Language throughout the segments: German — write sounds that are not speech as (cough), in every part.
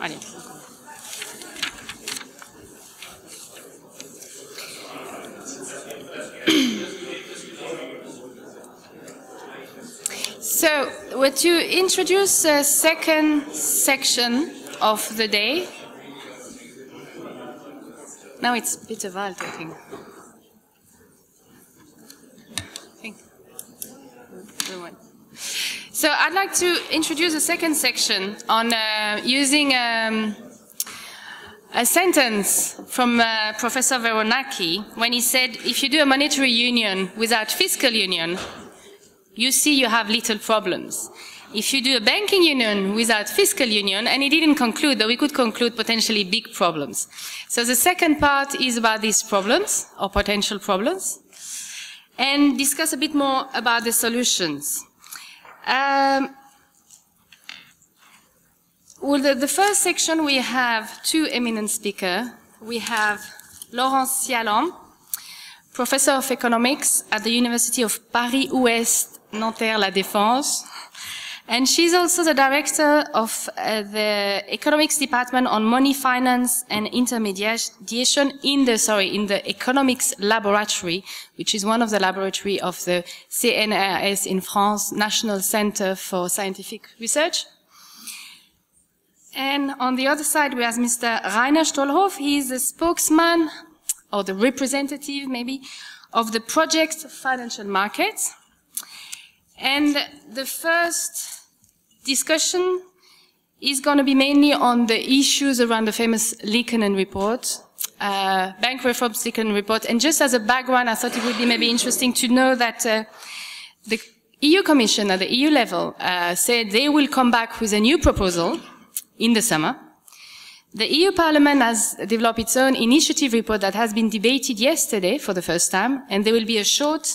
allez. So, we're to introduce a second section of the day. Now it's Peter Wald, I think. I think. The one. So I'd like to introduce a second section on uh, using um, a sentence from uh, Professor Veronaki when he said, if you do a monetary union without fiscal union, you see you have little problems. If you do a banking union without fiscal union, and he didn't conclude, that we could conclude potentially big problems. So the second part is about these problems, or potential problems, and discuss a bit more about the solutions. Um, well, the, the, first section we have two eminent speakers. We have Laurence Cialan, professor of economics at the University of Paris-Ouest Nanterre-La Défense. And she's also the director of uh, the economics department on money finance and intermediation in the, sorry, in the economics laboratory, which is one of the laboratory of the CNRS in France, National Center for Scientific Research. And on the other side, we have Mr. Rainer Stolhoff. He is the spokesman, or the representative maybe, of the project financial markets. And the first discussion is going to be mainly on the issues around the famous Likkonen report, uh, bank reforms Likkonen report. And just as a background, I thought it would be maybe interesting to know that uh, the EU Commission at the EU level uh, said they will come back with a new proposal in the summer. The EU Parliament has developed its own initiative report that has been debated yesterday for the first time, and there will be a short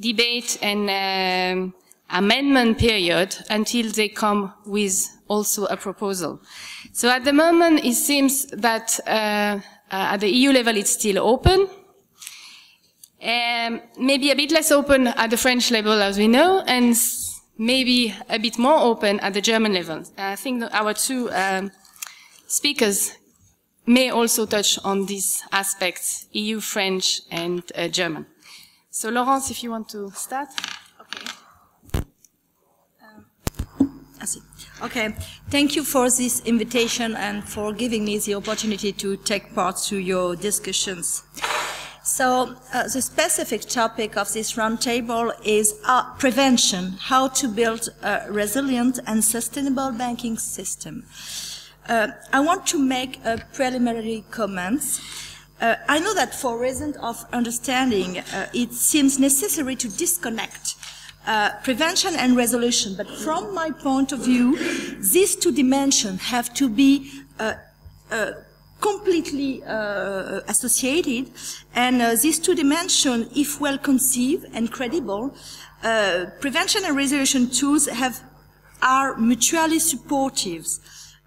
debate and um, amendment period until they come with also a proposal. So at the moment, it seems that uh, uh, at the EU level, it's still open. Um, maybe a bit less open at the French level, as we know, and maybe a bit more open at the German level. I think our two um, speakers may also touch on these aspects, EU, French, and uh, German. So Laurence, if you want to start. Okay. Um, okay. Thank you for this invitation and for giving me the opportunity to take part to your discussions. So uh, the specific topic of this roundtable is uh, prevention, how to build a resilient and sustainable banking system. Uh, I want to make a preliminary comments. Uh, I know that for reasons of understanding, uh, it seems necessary to disconnect uh, prevention and resolution, but from my point of view, these two dimensions have to be completely uh, associated, and uh, these two dimensions, if well conceived and credible, uh, prevention and resolution tools have are mutually supportive.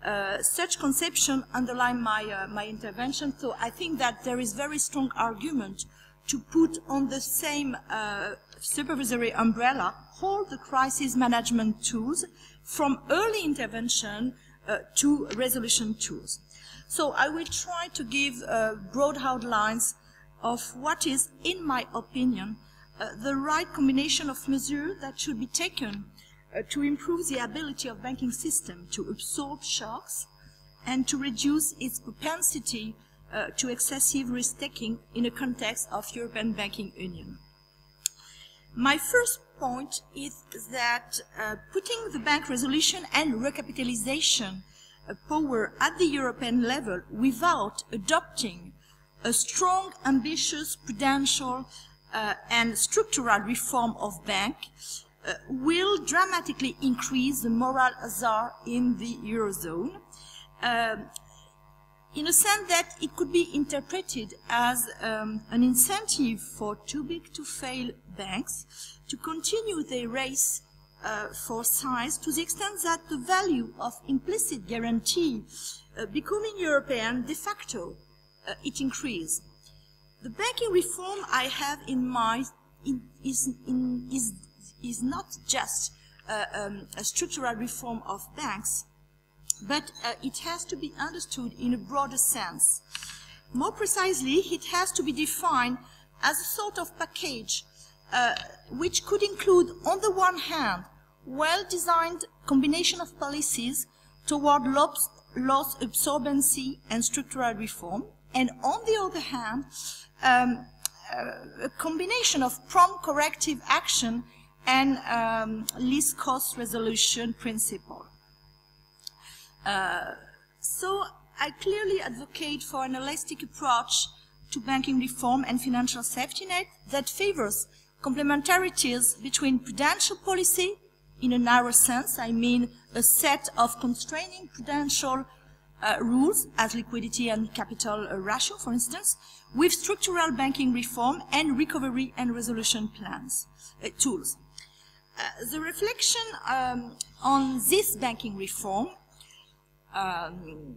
Uh, such conception underline my uh, my intervention. So I think that there is very strong argument to put on the same uh, supervisory umbrella all the crisis management tools, from early intervention to resolution tools. So I will try to give uh, broad outlines of what is, in my opinion, uh, the right combination of measures that should be taken uh, to improve the ability of banking system to absorb shocks and to reduce its propensity uh, to excessive risk-taking in a context of European Banking Union. My first point is that uh, putting the bank resolution and recapitalization power at the European level without adopting a strong, ambitious, prudential uh, and structural reform of bank uh, will dramatically increase the moral hazard in the Eurozone. Um, in a sense that it could be interpreted as um, an incentive for too big to fail banks to continue their race uh, for size to the extent that the value of implicit guarantee uh, becoming European de facto, uh, it increased. The banking reform I have in mind in, is, in, is, is not just uh, um, a structural reform of banks, but uh, it has to be understood in a broader sense. More precisely, it has to be defined as a sort of package uh, which could include, on the one hand, well-designed combination of policies toward loss, loss absorbency and structural reform, and on the other hand, um, uh, a combination of prompt corrective action and um, least cost resolution principle. Uh, so I clearly advocate for an holistic approach to banking reform and financial safety net that favors complementarities between prudential policy in a narrow sense, I mean a set of constraining prudential uh, rules as liquidity and capital uh, ratio, for instance, with structural banking reform and recovery and resolution plans, uh, tools. Uh, the reflection um, on this banking reform, um,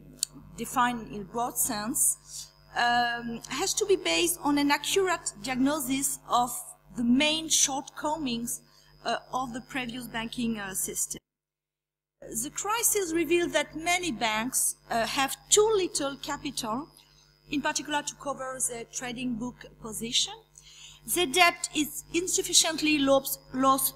defined in broad sense, um, has to be based on an accurate diagnosis of the main shortcomings uh, of the previous banking uh, system. The crisis revealed that many banks uh, have too little capital, in particular to cover their trading book position. The debt is insufficiently loss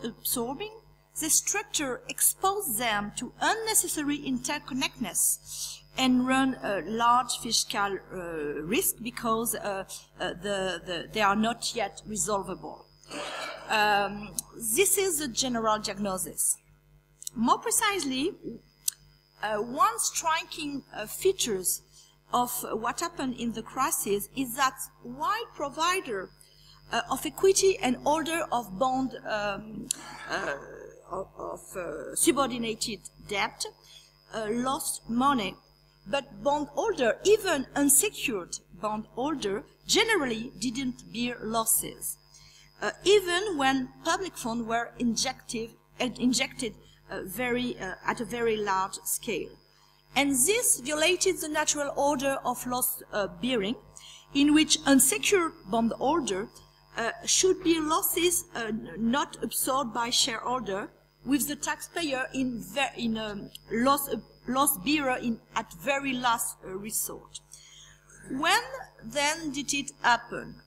absorbing. The structure exposes them to unnecessary interconnectedness and run a large fiscal uh, risk because uh, uh, the, the, they are not yet resolvable. Um, this is the general diagnosis. More precisely, uh, one striking uh, features of what happened in the crisis is that while provider uh, of equity and holder of bond um, uh, of, of uh, subordinated debt uh, lost money, but bondholder, even unsecured bondholder, generally didn't bear losses uh, even when public funds were injected, uh, injected uh, very, uh, at a very large scale. And this violated the natural order of loss bearing, in which unsecured bondholder should be losses not absorbed by shareholder, with the taxpayer in, in um, loss, loss bearer in, at very last resort. When then did it happen?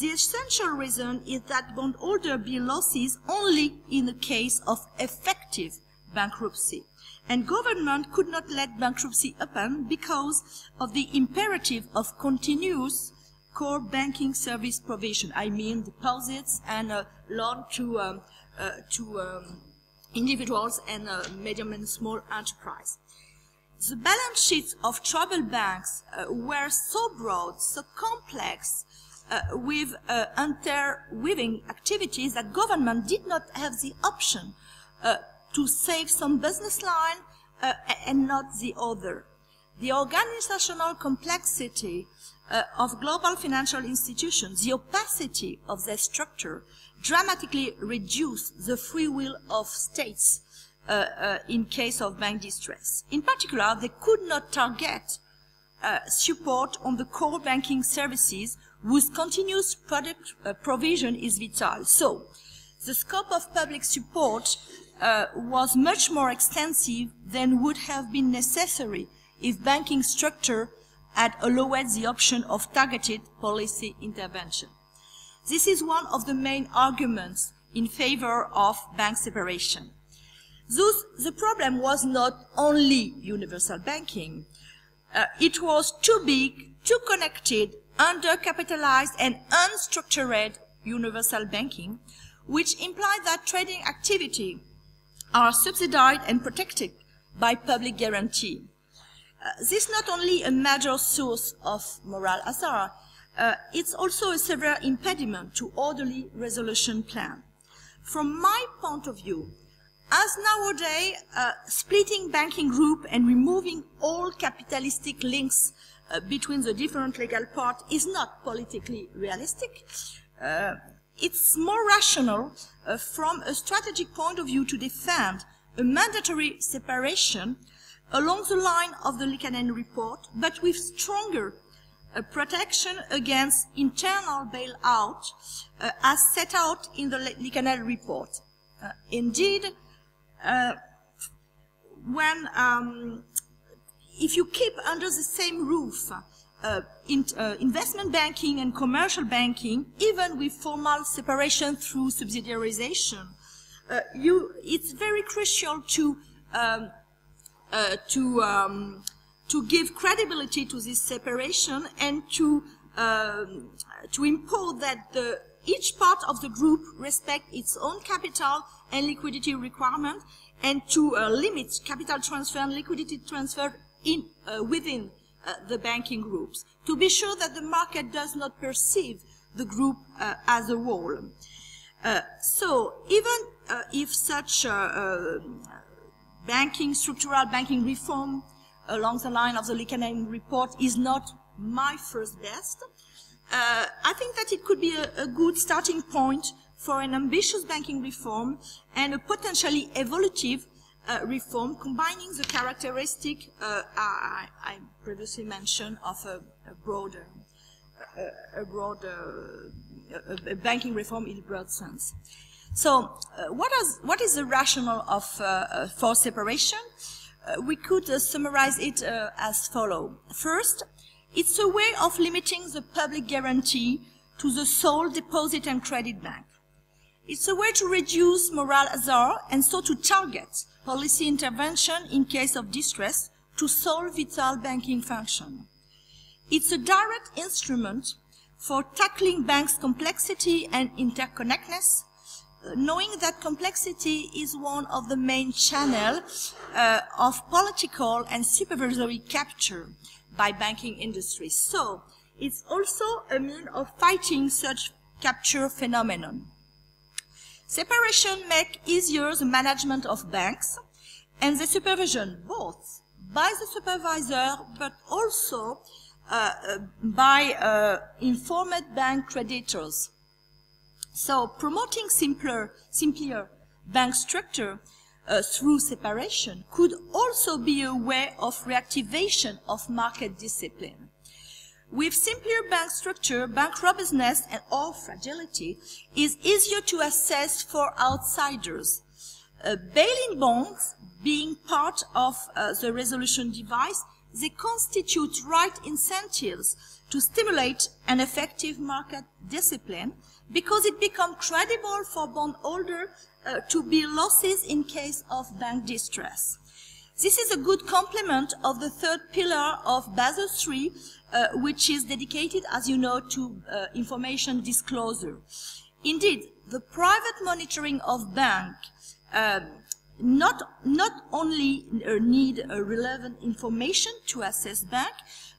The essential reason is that bondholder bear losses only in the case of effective bankruptcy. And government could not let bankruptcy happen because of the imperative of continuous core banking service provision. I mean deposits and uh, loan to, um, uh, to um, individuals and uh, medium and small enterprise. The balance sheets of troubled banks uh, were so broad, so complex, uh, with uh, interweaving activities that government did not have the option uh, to save some business line uh, and not the other. The organizational complexity uh, of global financial institutions, the opacity of their structure, dramatically reduced the free will of states uh, in case of bank distress. In particular, they could not target support on the core banking services whose continuous product uh, provision is vital. So, the scope of public support uh, was much more extensive than would have been necessary if banking structure had allowed the option of targeted policy intervention. This is one of the main arguments in favor of bank separation. Thus, the problem was not only universal banking. Uh, it was too big, too connected, undercapitalized and unstructured universal banking, which imply that trading activity are subsidized and protected by public guarantee. Uh, this is not only a major source of moral hazard, uh, it's also a severe impediment to orderly resolution plan. From my point of view, as nowadays, uh, splitting banking group and removing all capitalistic links uh, between the different legal parts is not politically realistic. Uh, it's more rational uh, from a strategic point of view to defend a mandatory separation along the line of the Liikanen report, but with stronger uh, protection against internal bailout uh, as set out in the Liikanen report. Indeed, when um, if you keep under the same roof uh, in, uh, investment banking and commercial banking, even with formal separation through subsidiarization, uh, you, it's very crucial to um, uh, to um, to give credibility to this separation and to um, to impose that the, each part of the group respect its own capital and liquidity requirement and to uh, limit capital transfer and liquidity transfer in uh, within uh, the banking groups to be sure that the market does not perceive the group uh, as a whole. Uh, so even uh, if such banking, structural banking reform along the line of the Liikanen report is not my first best. Uh, I think that it could be a, a, good starting point for an ambitious banking reform and a potentially evolutive uh, reform combining the characteristic uh, I, I, previously mentioned of a, a broader, a, broader a banking reform in a broad sense. So, uh, what, is, what is the rationale of uh, uh for separation? Uh, we could summarize it as follow. First, it's a way of limiting the public guarantee to the sole deposit and credit bank. It's a way to reduce moral hazard and so to target policy intervention in case of distress to solve vital banking function. It's a direct instrument for tackling banks' complexity and interconnectedness knowing that complexity is one of the main channels uh, of political and supervisory capture by banking industry. So it's also a mean of fighting such capture phenomenon. Separation make easier the management of banks and the supervision both by the supervisor but also uh, uh by uh, informed bank creditors so promoting simpler, simpler bank structure uh, through separation could also be a way of reactivation of market discipline. With simpler bank structure, bank robustness and all fragility is easier to assess for outsiders. Uh, bail-in bonds being part of uh, the resolution device, they constitute right incentives to stimulate an effective market discipline because it becomes credible for bondholder uh, to be losses in case of bank distress. This is a good complement of the third pillar of Basel III, uh, which is dedicated, as you know, to uh, information disclosure. Indeed, the private monitoring of bank um, not, not only uh, need relevant information to assess bank,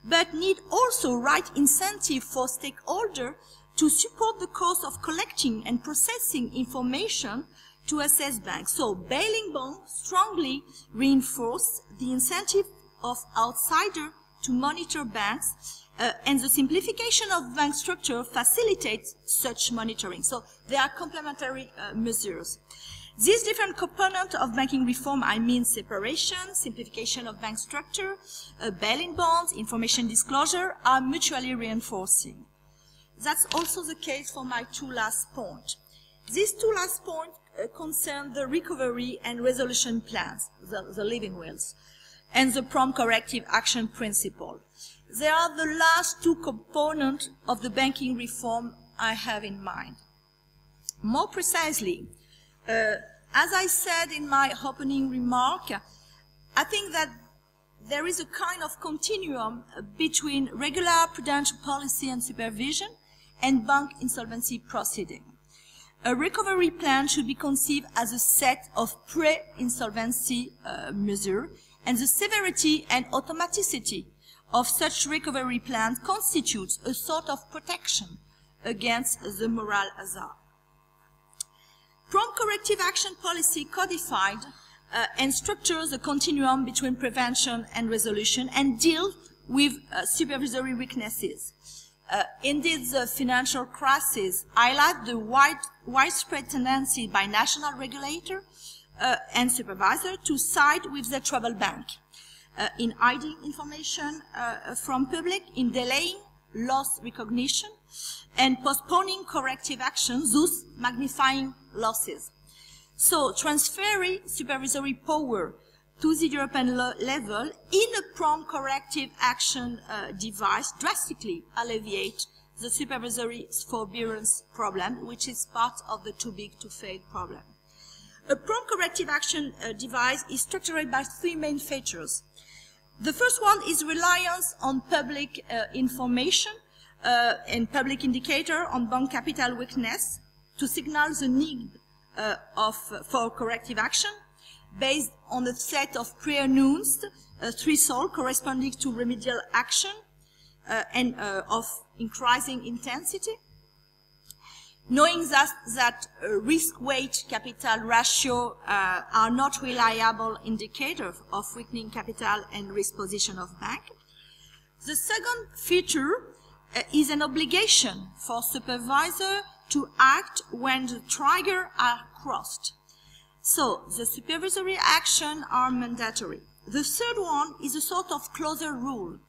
but need also right incentive for stakeholder to support the cost of collecting and processing information to assess banks. So bailing bond strongly reinforced the incentive of outsider to monitor banks uh, and the simplification of bank structure facilitates such monitoring. So they are complementary uh, measures. These different components of banking reform, I mean separation, simplification of bank structure, uh, bail-in bonds, information disclosure, are mutually reinforcing. That's also the case for my two last points. These two last points uh, concern the recovery and resolution plans, the, the living wills, and the prompt corrective action principle. They are the last two components of the banking reform I have in mind. More precisely, uh, as I said in my opening remark, I think that there is a kind of continuum between regular prudential policy and supervision and bank insolvency proceeding. A recovery plan should be conceived as a set of pre-insolvency uh, measures, and the severity and automaticity of such recovery plans constitutes a sort of protection against the moral hazard. Prompt corrective action policy codified uh, and structures a continuum between prevention and resolution and deal with uh, supervisory weaknesses. Uh, indeed, the financial crisis highlight the wide, widespread tendency by national regulator uh, and supervisor to side with the troubled bank uh, in hiding information uh, from public, in delaying loss recognition, and postponing corrective actions, thus magnifying losses. So transferring supervisory power to the European level in a prompt corrective action uh, device drastically alleviate the supervisory forbearance problem, which is part of the too big to fail problem. A prompt corrective action uh, device is structured by three main features. The first one is reliance on public uh, information uh, and public indicator on bank capital weakness to signal the need uh, of, for corrective action based on a set of pre-announced uh, threshold corresponding to remedial action uh, and of increasing intensity. Knowing that, that uh, risk-weight capital ratio uh, are not reliable indicators of weakening capital and risk position of bank. The second feature uh, is an obligation for supervisor to act when the trigger are crossed. So the supervisory action are mandatory. The third one is a sort of closer rule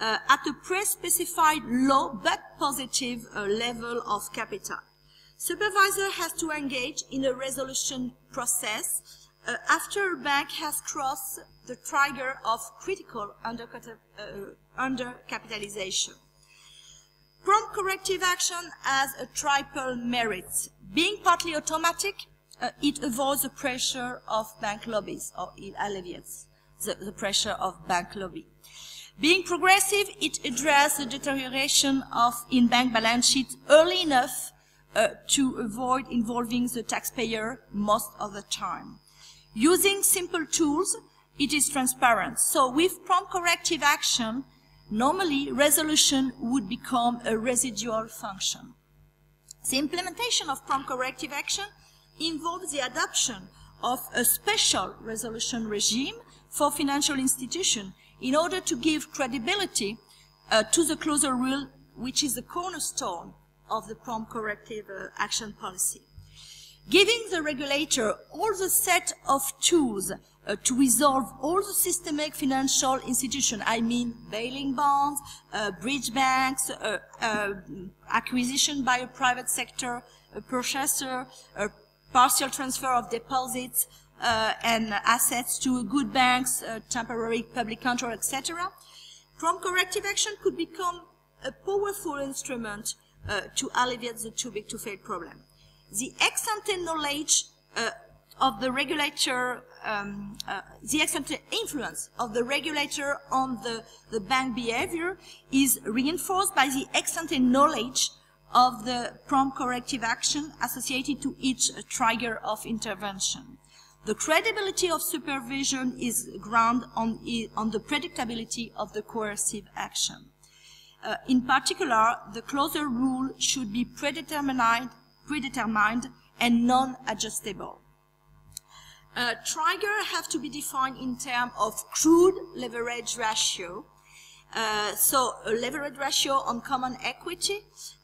uh, at a pre-specified low but positive uh, level of capital. Supervisor has to engage in a resolution process uh, after a bank has crossed the trigger of critical under, uh, undercapitalization. Prompt corrective action has a triple merit. Being partly automatic, uh, it avoids the pressure of bank lobbies, or it alleviates the, the pressure of bank lobby. Being progressive, it addresses the deterioration of in-bank balance sheet early enough uh, to avoid involving the taxpayer most of the time. Using simple tools, it is transparent. So with prompt corrective action, normally resolution would become a residual function. The implementation of prompt corrective action involves the adoption of a special resolution regime for financial institutions in order to give credibility uh, to the closer rule, which is the cornerstone of the prompt corrective uh, action policy. Giving the regulator all the set of tools uh, to resolve all the systemic financial institutions, I mean bailing bonds, uh, bridge banks, uh, uh, acquisition by a private sector, a purchaser, a partial transfer of deposits and assets to good banks, uh, temporary public control, etc. Prompt corrective action could become a powerful instrument uh, to alleviate the too big to fail problem. The ex ante knowledge uh, of the regulator, um, uh, the ex ante influence of the regulator on the, the bank behavior is reinforced by the ex ante knowledge of the prompt corrective action associated to each trigger of intervention. The credibility of supervision is grounded on, on the predictability of the coercive action. Uh, in particular, the closer rule should be predetermined, predetermined and non-adjustable. Uh, trigger have to be defined in terms of crude leverage ratio, uh, so a leverage ratio on common equity,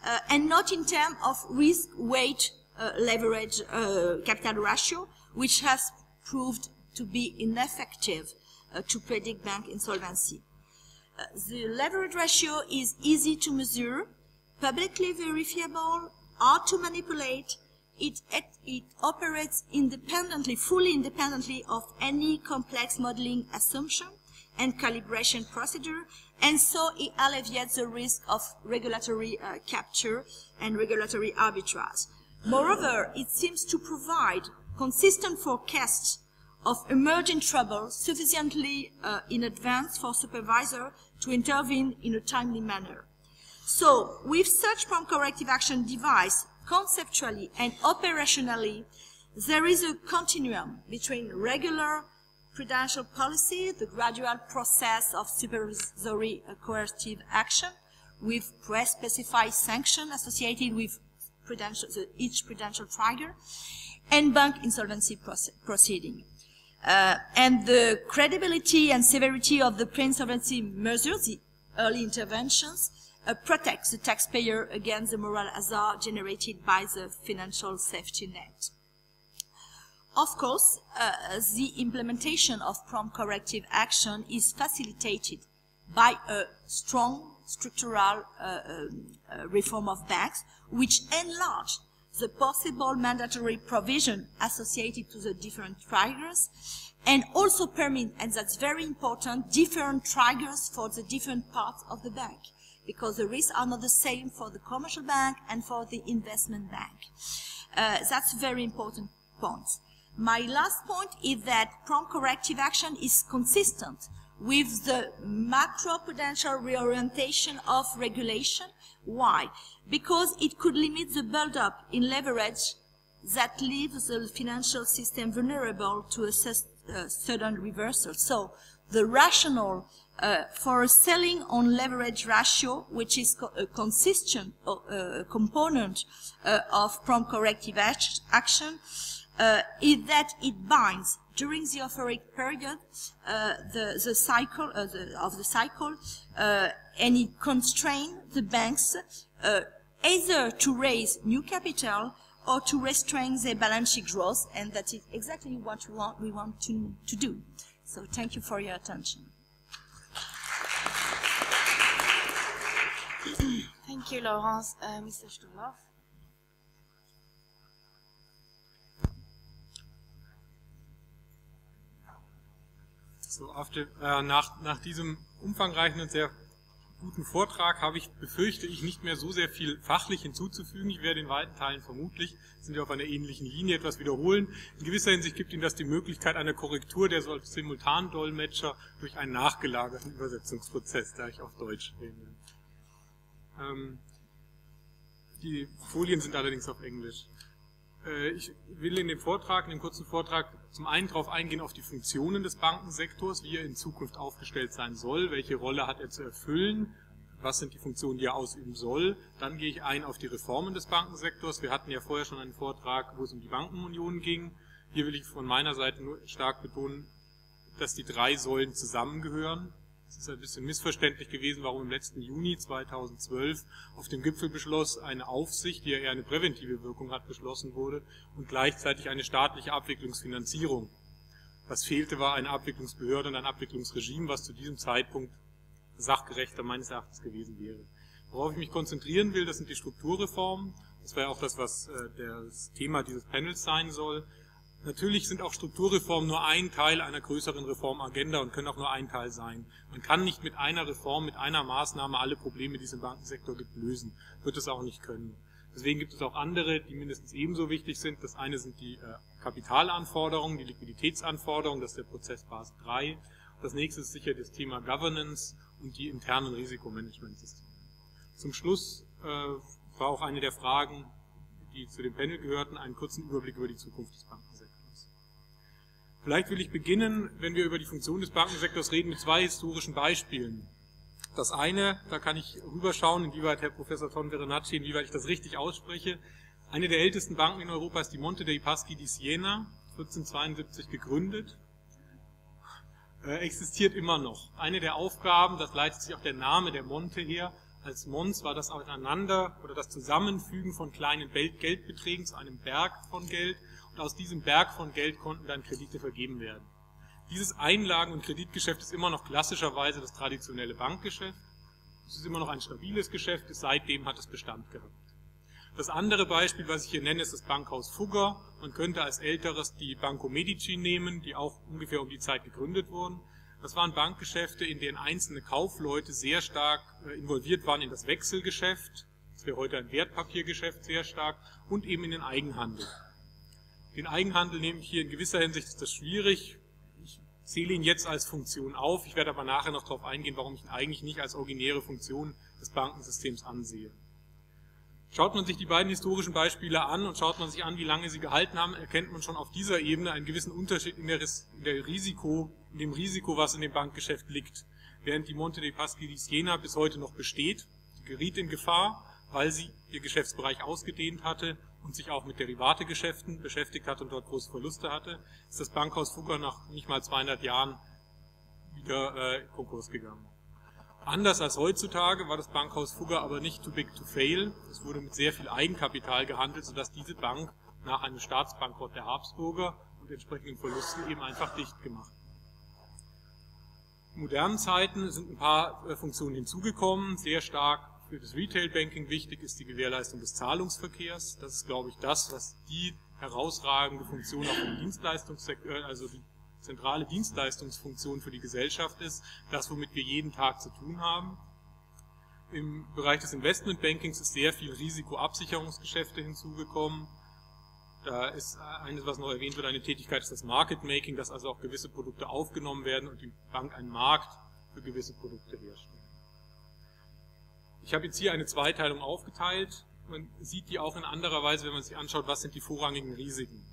uh, and not in terms of risk weight uh, leverage uh, capital ratio, which has proved to be ineffective uh, to predict bank insolvency. Uh, the leverage ratio is easy to measure, publicly verifiable, hard to manipulate, it, it, it, operates independently, fully independently of any complex modeling assumption and calibration procedure, and so it alleviates the risk of regulatory uh, capture and regulatory arbitrage. Moreover, it seems to provide consistent forecasts of emerging trouble sufficiently uh, in advance for supervisor to intervene in a timely manner. So, with such prompt corrective action device, conceptually and operationally, there is a continuum between regular prudential policy, the gradual process of supervisory uh, coercive action, with pre-specified sanction associated with prudential, each prudential trigger, and bank insolvency proceeding. Uh, and the credibility and severity of the pre-insolvency measures, the early interventions, uh, protects the taxpayer against the moral hazard generated by the financial safety net. Of course, uh, the implementation of prompt corrective action is facilitated by a strong structural uh, um, uh, reform of banks, which enlarge the possible mandatory provision associated to the different triggers, and also permit, and that's very important, different triggers for the different parts of the bank because the risks are not the same for the commercial bank and for the investment bank. Uh, that's very important point. My last point is that prompt corrective action is consistent with the macro-prudential reorientation of regulation. Why? Because it could limit the build-up in leverage that leaves the financial system vulnerable to a uh, sudden reversal. So the rationale uh, for selling on leverage ratio, which is co a consistent uh, component uh, of prompt corrective action, uh, is that it binds during the offering period uh, the, the cycle the, of the cycle, and it constrains the banks either to raise new capital or to restrain their balance sheet growth, and that is exactly what we want, we want to, to do. So thank you for your attention. (clears throat) Thank you, Laurence. Uh, Mr. Stoloff. So, after, äh, nach, nach diesem umfangreichen und sehr guten Vortrag habe ich, befürchte ich, nicht mehr so sehr viel fachlich hinzuzufügen. Ich werde in weiten Teilen vermutlich, sind wir auf einer ähnlichen Linie, etwas wiederholen. In gewisser Hinsicht gibt Ihnen das die Möglichkeit einer Korrektur der Simultandolmetscher durch einen nachgelagerten Übersetzungsprozess, da ich auf Deutsch rede. Ähm, die Folien sind allerdings auf Englisch. Äh, ich will in dem Vortrag, in dem kurzen Vortrag, zum einen darauf eingehen auf die Funktionen des Bankensektors, wie er in Zukunft aufgestellt sein soll, welche Rolle hat er zu erfüllen, was sind die Funktionen, die er ausüben soll. Dann gehe ich ein auf die Reformen des Bankensektors. Wir hatten ja vorher schon einen Vortrag, wo es um die Bankenunion ging. Hier will ich von meiner Seite nur stark betonen, dass die drei Säulen zusammengehören. Es ist ein bisschen missverständlich gewesen, warum im letzten Juni 2012 auf dem Gipfelbeschluss eine Aufsicht, die ja eher eine präventive Wirkung hat, beschlossen wurde und gleichzeitig eine staatliche Abwicklungsfinanzierung. Was fehlte, war eine Abwicklungsbehörde und ein Abwicklungsregime, was zu diesem Zeitpunkt sachgerechter meines Erachtens gewesen wäre. Worauf ich mich konzentrieren will, das sind die Strukturreformen. Das war ja auch das, was äh, das Thema dieses Panels sein soll. Natürlich sind auch Strukturreformen nur ein Teil einer größeren Reformagenda und können auch nur ein Teil sein. Man kann nicht mit einer Reform, mit einer Maßnahme alle Probleme, die es im Bankensektor gibt, lösen. Wird es auch nicht können. Deswegen gibt es auch andere, die mindestens ebenso wichtig sind. Das eine sind die äh, Kapitalanforderungen, die Liquiditätsanforderungen, das ist der Prozess Basel 3. Das nächste ist sicher das Thema Governance und die internen Risikomanagementsysteme. Zum Schluss äh, war auch eine der Fragen, die zu dem Panel gehörten, einen kurzen Überblick über die Zukunft des Bankensektors. Vielleicht will ich beginnen, wenn wir über die Funktion des Bankensektors reden, mit zwei historischen Beispielen. Das eine, da kann ich rüberschauen, inwieweit Herr Professor Ton Verenacci, inwieweit ich das richtig ausspreche. Eine der ältesten Banken in Europa ist die Monte dei Paschi di Siena, 1472 gegründet, äh, existiert immer noch. Eine der Aufgaben, das leitet sich auch der Name der Monte her, als Mons war das Aufeinander oder das Zusammenfügen von kleinen Geldbeträgen zu einem Berg von Geld und aus diesem Berg von Geld konnten dann Kredite vergeben werden. Dieses Einlagen- und Kreditgeschäft ist immer noch klassischerweise das traditionelle Bankgeschäft. Es ist immer noch ein stabiles Geschäft, seitdem hat es Bestand gehabt. Das andere Beispiel, was ich hier nenne, ist das Bankhaus Fugger. Man könnte als älteres die Banco Medici nehmen, die auch ungefähr um die Zeit gegründet wurden. Das waren Bankgeschäfte, in denen einzelne Kaufleute sehr stark äh, involviert waren in das Wechselgeschäft, das wäre heute ein Wertpapiergeschäft sehr stark, und eben in den Eigenhandel. Den Eigenhandel nehme ich hier in gewisser Hinsicht ist das schwierig. Ich zähle ihn jetzt als Funktion auf. Ich werde aber nachher noch darauf eingehen, warum ich ihn eigentlich nicht als originäre Funktion des Bankensystems ansehe. Schaut man sich die beiden historischen Beispiele an und schaut man sich an, wie lange sie gehalten haben, erkennt man schon auf dieser Ebene einen gewissen Unterschied in, der, in, der Risiko, in dem Risiko, was in dem Bankgeschäft liegt. Während die Monte dei Paschi di Siena bis heute noch besteht, geriet in Gefahr, weil sie ihr Geschäftsbereich ausgedehnt hatte und sich auch mit Derivategeschäften beschäftigt hat und dort große Verluste hatte, ist das Bankhaus Fugger nach nicht mal 200 Jahren wieder äh, Konkurs gegangen. Anders als heutzutage war das Bankhaus Fugger aber nicht too big to fail. Es wurde mit sehr viel Eigenkapital gehandelt, sodass diese Bank nach einem Staatsbankrott der Habsburger und entsprechenden Verlusten eben einfach dicht gemacht. In modernen Zeiten sind ein paar äh, Funktionen hinzugekommen, sehr stark für das Retail Banking wichtig ist die Gewährleistung des Zahlungsverkehrs. Das ist, glaube ich, das, was die herausragende Funktion auch im Dienstleistungssektor, äh, also die zentrale Dienstleistungsfunktion für die Gesellschaft ist, das, womit wir jeden Tag zu tun haben. Im Bereich des Investmentbankings ist sehr viel Risikoabsicherungsgeschäfte hinzugekommen. Da ist eines, was noch erwähnt wird, eine Tätigkeit ist das Market Making, dass also auch gewisse Produkte aufgenommen werden und die Bank einen Markt für gewisse Produkte herstellt. Ich habe jetzt hier eine Zweiteilung aufgeteilt. Man sieht die auch in anderer Weise, wenn man sich anschaut, was sind die vorrangigen Risiken.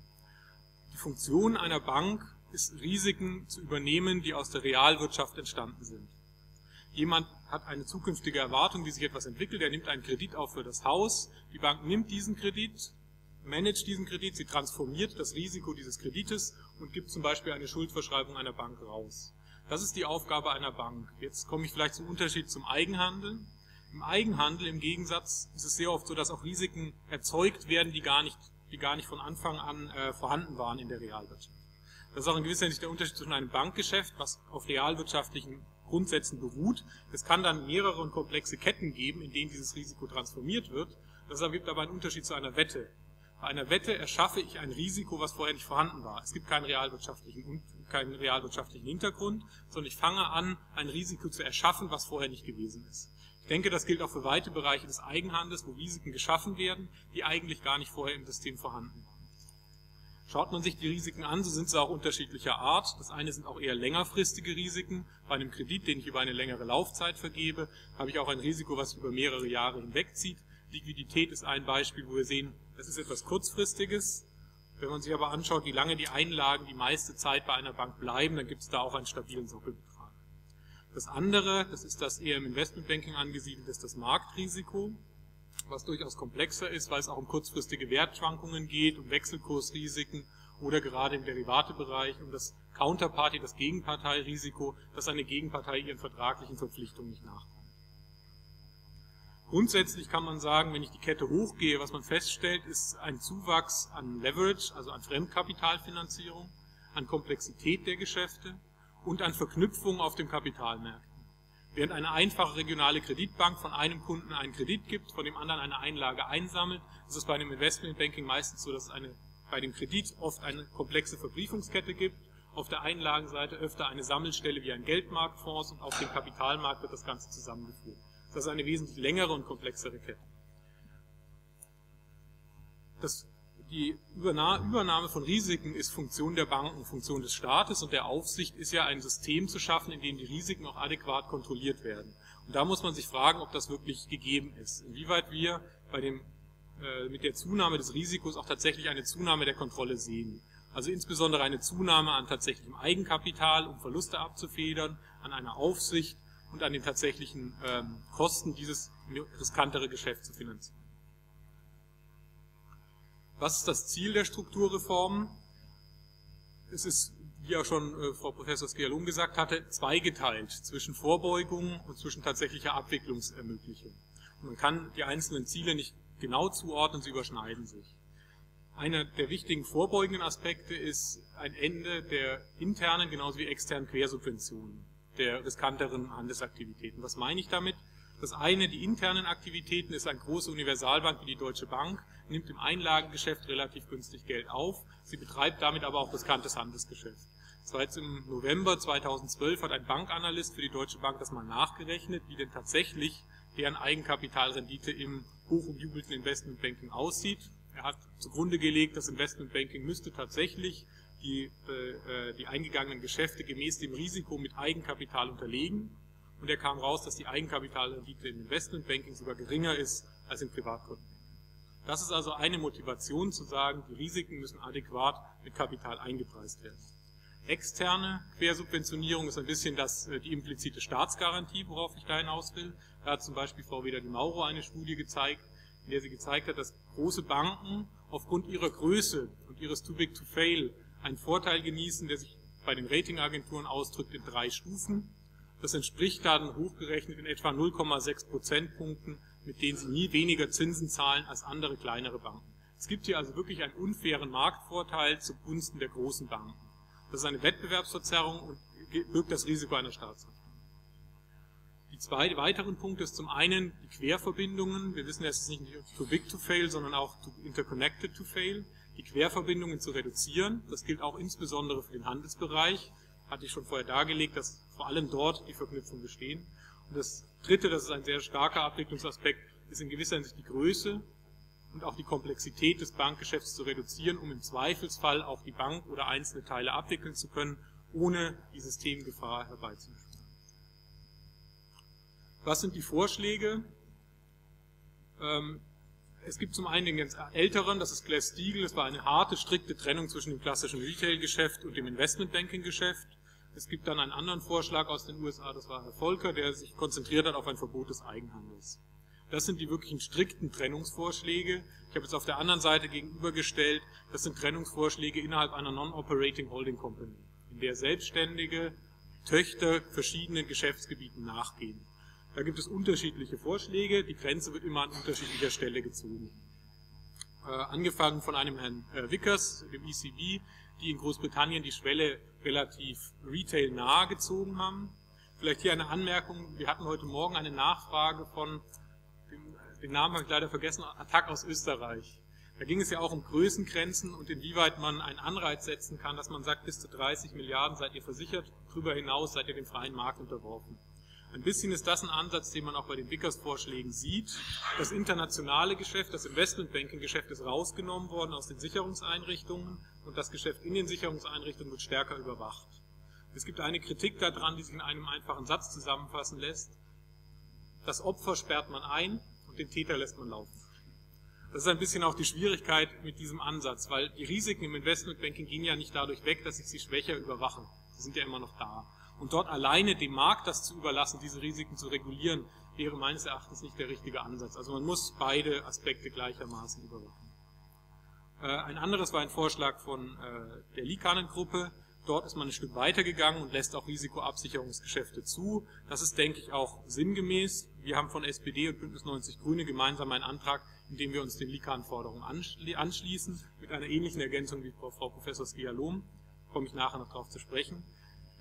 Die Funktion einer Bank ist, Risiken zu übernehmen, die aus der Realwirtschaft entstanden sind. Jemand hat eine zukünftige Erwartung, wie sich etwas entwickelt, er nimmt einen Kredit auf für das Haus, die Bank nimmt diesen Kredit, managt diesen Kredit, sie transformiert das Risiko dieses Kredites und gibt zum Beispiel eine Schuldverschreibung einer Bank raus. Das ist die Aufgabe einer Bank. Jetzt komme ich vielleicht zum Unterschied zum Eigenhandel. Im Eigenhandel im Gegensatz ist es sehr oft so, dass auch Risiken erzeugt werden, die gar nicht, die gar nicht von Anfang an äh, vorhanden waren in der Realwirtschaft. Das ist auch in gewisser Hinsicht der Unterschied zwischen einem Bankgeschäft, was auf realwirtschaftlichen Grundsätzen beruht. Es kann dann mehrere und komplexe Ketten geben, in denen dieses Risiko transformiert wird. Das ergibt aber einen Unterschied zu einer Wette. Bei einer Wette erschaffe ich ein Risiko, was vorher nicht vorhanden war. Es gibt keinen realwirtschaftlichen, keinen realwirtschaftlichen Hintergrund, sondern ich fange an, ein Risiko zu erschaffen, was vorher nicht gewesen ist. Ich denke, das gilt auch für weite Bereiche des Eigenhandels, wo Risiken geschaffen werden, die eigentlich gar nicht vorher im System vorhanden waren. Schaut man sich die Risiken an, so sind sie auch unterschiedlicher Art. Das eine sind auch eher längerfristige Risiken. Bei einem Kredit, den ich über eine längere Laufzeit vergebe, habe ich auch ein Risiko, was über mehrere Jahre hinwegzieht. Liquidität ist ein Beispiel, wo wir sehen, das ist etwas kurzfristiges. Wenn man sich aber anschaut, wie lange die Einlagen die meiste Zeit bei einer Bank bleiben, dann gibt es da auch einen stabilen Sockelbetrag. Das andere, das ist das eher im Investmentbanking angesiedelt ist, das Marktrisiko, was durchaus komplexer ist, weil es auch um kurzfristige Wertschwankungen geht, um Wechselkursrisiken oder gerade im Derivatebereich um das Counterparty, das Gegenparteirisiko, dass eine Gegenpartei ihren vertraglichen Verpflichtungen nicht nachkommt. Grundsätzlich kann man sagen, wenn ich die Kette hochgehe, was man feststellt, ist ein Zuwachs an Leverage, also an Fremdkapitalfinanzierung, an Komplexität der Geschäfte, und an Verknüpfungen auf den Kapitalmärkten. Während eine einfache regionale Kreditbank von einem Kunden einen Kredit gibt, von dem anderen eine Einlage einsammelt, ist es bei einem Investmentbanking meistens so, dass es eine, bei dem Kredit oft eine komplexe Verbriefungskette gibt, auf der Einlagenseite öfter eine Sammelstelle wie ein Geldmarktfonds und auf dem Kapitalmarkt wird das Ganze zusammengeführt. Das ist eine wesentlich längere und komplexere Kette. Das die Übernahme von Risiken ist Funktion der Banken, Funktion des Staates und der Aufsicht ist ja ein System zu schaffen, in dem die Risiken auch adäquat kontrolliert werden. Und da muss man sich fragen, ob das wirklich gegeben ist. Inwieweit wir bei dem, äh, mit der Zunahme des Risikos auch tatsächlich eine Zunahme der Kontrolle sehen. Also insbesondere eine Zunahme an tatsächlichem Eigenkapital, um Verluste abzufedern, an einer Aufsicht und an den tatsächlichen ähm, Kosten, dieses riskantere Geschäft zu finanzieren. Was ist das Ziel der Strukturreformen? Es ist, wie auch schon äh, Frau Professor Skialum gesagt hatte, zweigeteilt zwischen Vorbeugung und zwischen tatsächlicher Abwicklungsermöglichung. Man kann die einzelnen Ziele nicht genau zuordnen, sie überschneiden sich. Einer der wichtigen vorbeugenden Aspekte ist ein Ende der internen genauso wie externen Quersubventionen der riskanteren Handelsaktivitäten. Was meine ich damit? Das eine, die internen Aktivitäten, ist eine große Universalbank wie die Deutsche Bank, nimmt im Einlagengeschäft relativ günstig Geld auf. Sie betreibt damit aber auch riskantes Handelsgeschäft. Jetzt im November 2012 hat ein Bankanalyst für die Deutsche Bank das mal nachgerechnet, wie denn tatsächlich deren Eigenkapitalrendite im hochumjubelten Investmentbanking aussieht. Er hat zugrunde gelegt, das Investmentbanking müsste tatsächlich die, äh, die eingegangenen Geschäfte gemäß dem Risiko mit Eigenkapital unterlegen und er kam raus, dass die Eigenkapitalrendite im Investmentbanking sogar geringer ist als im Privatkunden. Das ist also eine Motivation zu sagen, die Risiken müssen adäquat mit Kapital eingepreist werden. Externe Quersubventionierung ist ein bisschen das, äh, die implizite Staatsgarantie, worauf ich da hinaus will. Da hat zum Beispiel Frau Weder die Mauro eine Studie gezeigt, in der sie gezeigt hat, dass große Banken aufgrund ihrer Größe und ihres Too Big to Fail einen Vorteil genießen, der sich bei den Ratingagenturen ausdrückt in drei Stufen. Das entspricht dann hochgerechnet in etwa 0,6 Prozentpunkten, mit denen sie nie weniger Zinsen zahlen als andere kleinere Banken. Es gibt hier also wirklich einen unfairen Marktvorteil zugunsten der großen Banken. Das ist eine Wettbewerbsverzerrung und birgt das Risiko einer Staatshaftung. Die zwei weiteren Punkte ist zum einen die Querverbindungen. Wir wissen, es ist nicht too big to fail, sondern auch too interconnected to fail. die Querverbindungen zu reduzieren. Das gilt auch insbesondere für den Handelsbereich. Hatte ich schon vorher dargelegt, dass vor allem dort die Verknüpfungen bestehen. Und das dritte, das ist ein sehr starker Abwicklungsaspekt, ist in gewisser Hinsicht die Größe und auch die Komplexität des Bankgeschäfts zu reduzieren, um im Zweifelsfall auch die Bank oder einzelne Teile abwickeln zu können, ohne die Systemgefahr herbeizuführen. Was sind die Vorschläge? Ähm, es gibt zum einen den ganz älteren, das ist Glass-Steagall, das war eine harte, strikte Trennung zwischen dem klassischen Retail-Geschäft und dem Investmentbanking-Geschäft. Es gibt dann einen anderen Vorschlag aus den USA, das war Herr Volker, der sich konzentriert hat auf ein Verbot des Eigenhandels. Das sind die wirklichen strikten Trennungsvorschläge. Ich habe jetzt auf der anderen Seite gegenübergestellt, das sind Trennungsvorschläge innerhalb einer Non-Operating Holding Company, in der selbstständige Töchter verschiedenen Geschäftsgebieten nachgehen. Da gibt es unterschiedliche Vorschläge, die Grenze wird immer an unterschiedlicher Stelle gezogen. Äh, angefangen von einem Herrn äh, Vickers, dem ECB, die in Großbritannien die Schwelle relativ retail nahe gezogen haben. Vielleicht hier eine Anmerkung, wir hatten heute Morgen eine Nachfrage von, dem, den Namen habe ich leider vergessen, Attack aus Österreich. Da ging es ja auch um Größengrenzen und inwieweit man einen Anreiz setzen kann, dass man sagt, bis zu 30 Milliarden seid ihr versichert, darüber hinaus seid ihr dem freien Markt unterworfen. Ein bisschen ist das ein Ansatz, den man auch bei den Vickers-Vorschlägen sieht. Das internationale Geschäft, das Investmentbanking-Geschäft ist rausgenommen worden aus den Sicherungseinrichtungen und das Geschäft in den Sicherungseinrichtungen wird stärker überwacht. Es gibt eine Kritik daran, die sich in einem einfachen Satz zusammenfassen lässt. Das Opfer sperrt man ein und den Täter lässt man laufen. Das ist ein bisschen auch die Schwierigkeit mit diesem Ansatz, weil die Risiken im Investmentbanking gehen ja nicht dadurch weg, dass sich sie schwächer überwachen. Die sind ja immer noch da. Und dort alleine dem Markt das zu überlassen, diese Risiken zu regulieren, wäre meines Erachtens nicht der richtige Ansatz. Also man muss beide Aspekte gleichermaßen überwachen. Äh, ein anderes war ein Vorschlag von äh, der Likanen-Gruppe. Dort ist man ein Stück weiter gegangen und lässt auch Risikoabsicherungsgeschäfte zu. Das ist, denke ich, auch sinngemäß. Wir haben von SPD und Bündnis 90 Grüne gemeinsam einen Antrag, in dem wir uns den Likan-Forderungen anschließen, mit einer ähnlichen Ergänzung wie Frau Professor Skialom. Komme ich nachher noch darauf zu sprechen.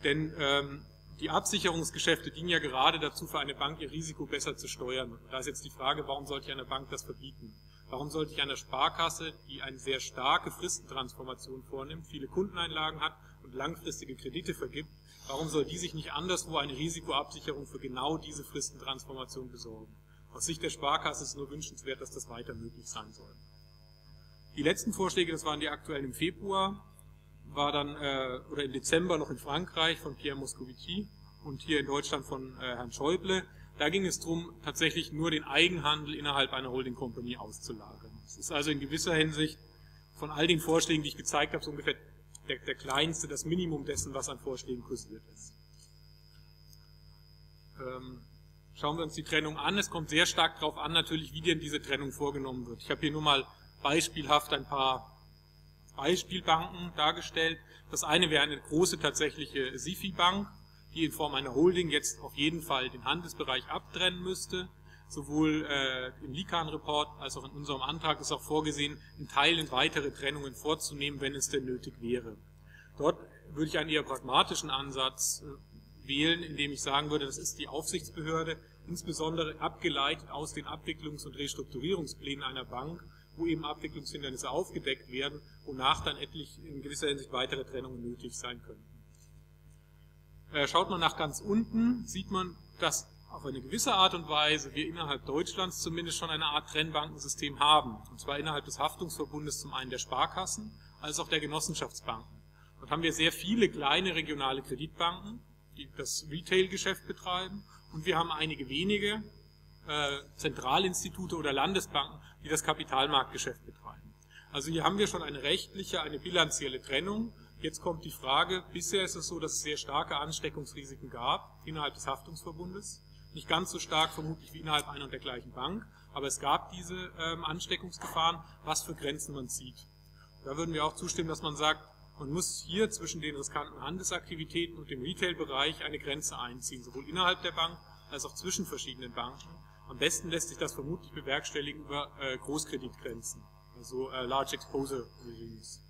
Denn ähm, die Absicherungsgeschäfte dienen ja gerade dazu, für eine Bank ihr Risiko besser zu steuern. Da ist jetzt die Frage, warum sollte ich einer Bank das verbieten? Warum sollte ich einer Sparkasse, die eine sehr starke Fristentransformation vornimmt, viele Kundeneinlagen hat und langfristige Kredite vergibt, warum soll die sich nicht anderswo eine Risikoabsicherung für genau diese Fristentransformation besorgen? Aus Sicht der Sparkasse ist es nur wünschenswert, dass das weiter möglich sein soll. Die letzten Vorschläge, das waren die aktuellen im Februar, war dann, äh, oder im Dezember noch in Frankreich von Pierre Moscovici und hier in Deutschland von äh, Herrn Schäuble. Da ging es darum, tatsächlich nur den Eigenhandel innerhalb einer Holding Company auszulagern. Das ist also in gewisser Hinsicht von all den Vorschlägen, die ich gezeigt habe, so ungefähr der, der kleinste, das Minimum dessen, was an Vorschlägen kursiert ist. Ähm, schauen wir uns die Trennung an. Es kommt sehr stark darauf an, natürlich, wie denn diese Trennung vorgenommen wird. Ich habe hier nur mal beispielhaft ein paar Beispielbanken dargestellt. Das eine wäre eine große tatsächliche SIFI-Bank, die in Form einer Holding jetzt auf jeden Fall den Handelsbereich abtrennen müsste. Sowohl äh, im Likan-Report als auch in unserem Antrag ist auch vorgesehen, in Teilen weitere Trennungen vorzunehmen, wenn es denn nötig wäre. Dort würde ich einen eher pragmatischen Ansatz äh, wählen, indem ich sagen würde, das ist die Aufsichtsbehörde, insbesondere abgeleitet aus den Abwicklungs- und Restrukturierungsplänen einer Bank wo eben Abwicklungshindernisse aufgedeckt werden, wonach dann etlich in gewisser Hinsicht weitere Trennungen nötig sein könnten. Äh, schaut man nach ganz unten, sieht man, dass auf eine gewisse Art und Weise wir innerhalb Deutschlands zumindest schon eine Art Trennbankensystem haben. Und zwar innerhalb des Haftungsverbundes zum einen der Sparkassen, als auch der Genossenschaftsbanken. Dort haben wir sehr viele kleine regionale Kreditbanken, die das Retail-Geschäft betreiben. Und wir haben einige wenige äh, Zentralinstitute oder Landesbanken, die das Kapitalmarktgeschäft betreiben. Also hier haben wir schon eine rechtliche, eine bilanzielle Trennung. Jetzt kommt die Frage, bisher ist es so, dass es sehr starke Ansteckungsrisiken gab innerhalb des Haftungsverbundes. Nicht ganz so stark vermutlich wie innerhalb einer und der gleichen Bank, aber es gab diese ähm, Ansteckungsgefahren, was für Grenzen man zieht. Da würden wir auch zustimmen, dass man sagt, man muss hier zwischen den riskanten Handelsaktivitäten und dem Retail-Bereich eine Grenze einziehen, sowohl innerhalb der Bank als auch zwischen verschiedenen Banken. Am besten lässt sich das vermutlich bewerkstelligen über äh, Großkreditgrenzen, also äh, Large Exposure Regimes.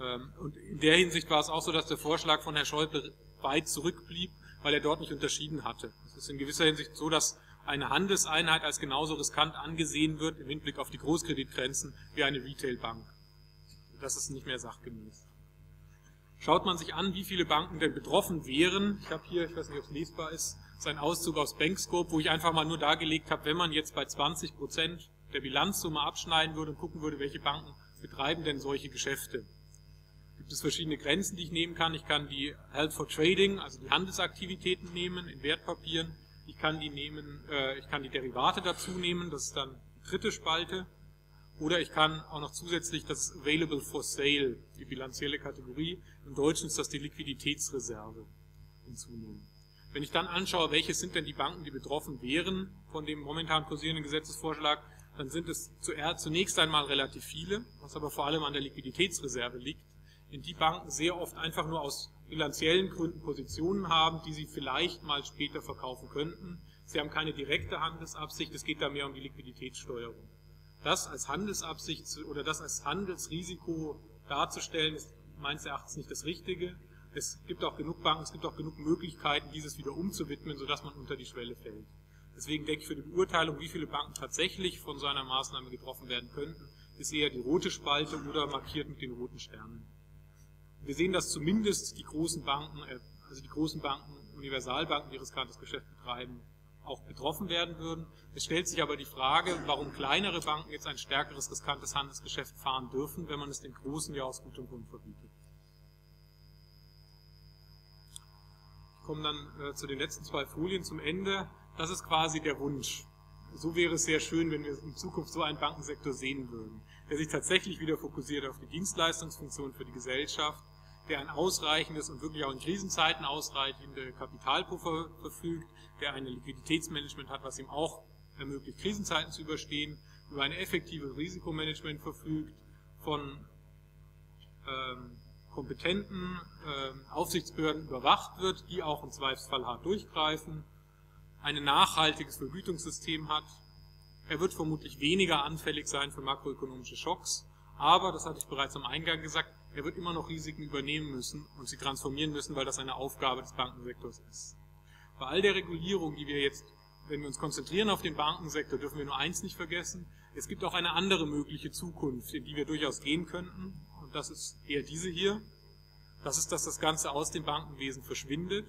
Ähm, und in der Hinsicht war es auch so, dass der Vorschlag von Herrn Schäuble weit zurückblieb, weil er dort nicht unterschieden hatte. Es ist in gewisser Hinsicht so, dass eine Handelseinheit als genauso riskant angesehen wird im Hinblick auf die Großkreditgrenzen wie eine Retailbank. Das ist nicht mehr sachgemäß. Schaut man sich an, wie viele Banken denn betroffen wären, ich habe hier, ich weiß nicht, ob es lesbar ist, ist ein Auszug aus Bankscope, wo ich einfach mal nur dargelegt habe, wenn man jetzt bei 20 Prozent der Bilanzsumme abschneiden würde und gucken würde, welche Banken betreiben denn solche Geschäfte. Gibt es verschiedene Grenzen, die ich nehmen kann. Ich kann die Health for Trading, also die Handelsaktivitäten nehmen in Wertpapieren. Ich kann die nehmen, äh, ich kann die Derivate dazu nehmen, das ist dann die dritte Spalte. Oder ich kann auch noch zusätzlich das Available for Sale, die bilanzielle Kategorie, im Deutschen ist das die Liquiditätsreserve, hinzunehmen. Wenn ich dann anschaue, welche sind denn die Banken, die betroffen wären von dem momentan kursierenden Gesetzesvorschlag, dann sind es zunächst einmal relativ viele, was aber vor allem an der Liquiditätsreserve liegt, in die Banken sehr oft einfach nur aus bilanziellen Gründen Positionen haben, die sie vielleicht mal später verkaufen könnten. Sie haben keine direkte Handelsabsicht, es geht da mehr um die Liquiditätssteuerung. Das als Handelsabsicht oder das als Handelsrisiko darzustellen, ist meines Erachtens nicht das Richtige. Es gibt auch genug Banken, es gibt auch genug Möglichkeiten, dieses wieder umzuwidmen, sodass man unter die Schwelle fällt. Deswegen denke ich für die Beurteilung, wie viele Banken tatsächlich von so einer Maßnahme getroffen werden könnten, ist eher die rote Spalte oder markiert mit den roten Sternen. Wir sehen, dass zumindest die großen Banken, äh, also die großen Banken, Universalbanken, die riskantes Geschäft betreiben, auch betroffen werden würden. Es stellt sich aber die Frage, warum kleinere Banken jetzt ein stärkeres riskantes Handelsgeschäft fahren dürfen, wenn man es den großen ja aus gutem Grund verbietet. Komme dann äh, zu den letzten zwei Folien zum Ende. Das ist quasi der Wunsch. So wäre es sehr schön, wenn wir in Zukunft so einen Bankensektor sehen würden, der sich tatsächlich wieder fokussiert auf die Dienstleistungsfunktion für die Gesellschaft, der ein ausreichendes und wirklich auch in Krisenzeiten ausreichende Kapitalpuffer verfügt, der ein Liquiditätsmanagement hat, was ihm auch ermöglicht, Krisenzeiten zu überstehen, über ein effektives Risikomanagement verfügt, von ähm, kompetenten äh, Aufsichtsbehörden überwacht wird, die auch im Zweifelsfall hart durchgreifen, ein nachhaltiges Vergütungssystem hat. Er wird vermutlich weniger anfällig sein für makroökonomische Schocks, aber, das hatte ich bereits am Eingang gesagt, er wird immer noch Risiken übernehmen müssen und sie transformieren müssen, weil das eine Aufgabe des Bankensektors ist. Bei all der Regulierung, die wir jetzt, wenn wir uns konzentrieren auf den Bankensektor, dürfen wir nur eins nicht vergessen. Es gibt auch eine andere mögliche Zukunft, in die wir durchaus gehen könnten. Das ist eher diese hier. Das ist, dass das Ganze aus dem Bankenwesen verschwindet.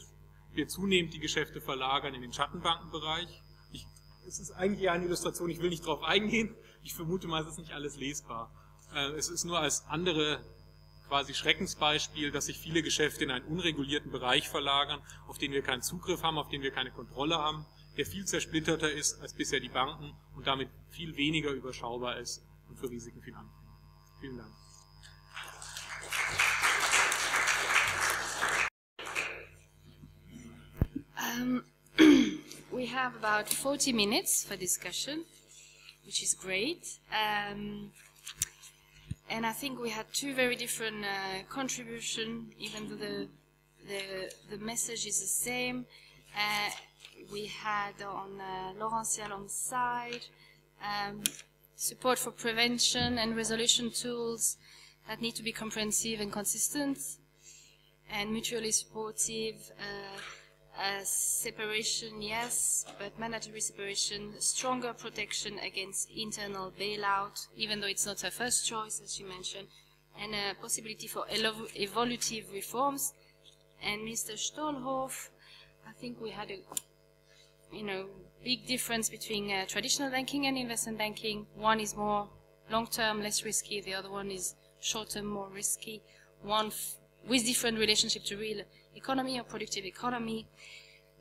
Wir zunehmend die Geschäfte verlagern in den Schattenbankenbereich. Ich, es ist eigentlich eine Illustration, ich will nicht darauf eingehen. Ich vermute mal, es ist nicht alles lesbar. Äh, es ist nur als andere quasi Schreckensbeispiel, dass sich viele Geschäfte in einen unregulierten Bereich verlagern, auf den wir keinen Zugriff haben, auf den wir keine Kontrolle haben, der viel zersplitterter ist als bisher die Banken und damit viel weniger überschaubar ist und für Risiken viel. Vielen Dank. Um, (clears throat) we have about 40 minutes for discussion, which is great. Um, and I think we had two very different uh, contributions, even though the, the, the message is the same. Uh, we had on uh, Laurence Yalom's side um, support for prevention and resolution tools that need to be comprehensive and consistent and mutually supportive. Uh, uh, separation, yes, but mandatory separation, stronger protection against internal bailout, even though it's not her first choice, as she mentioned, and a possibility for evolutive reforms. And Mr. Stolhoff, I think we had a, you know, big difference between uh, traditional banking and investment banking. One is more long-term, less risky. The other one is short-term, more risky. One with different relationship to real economy or productive economy,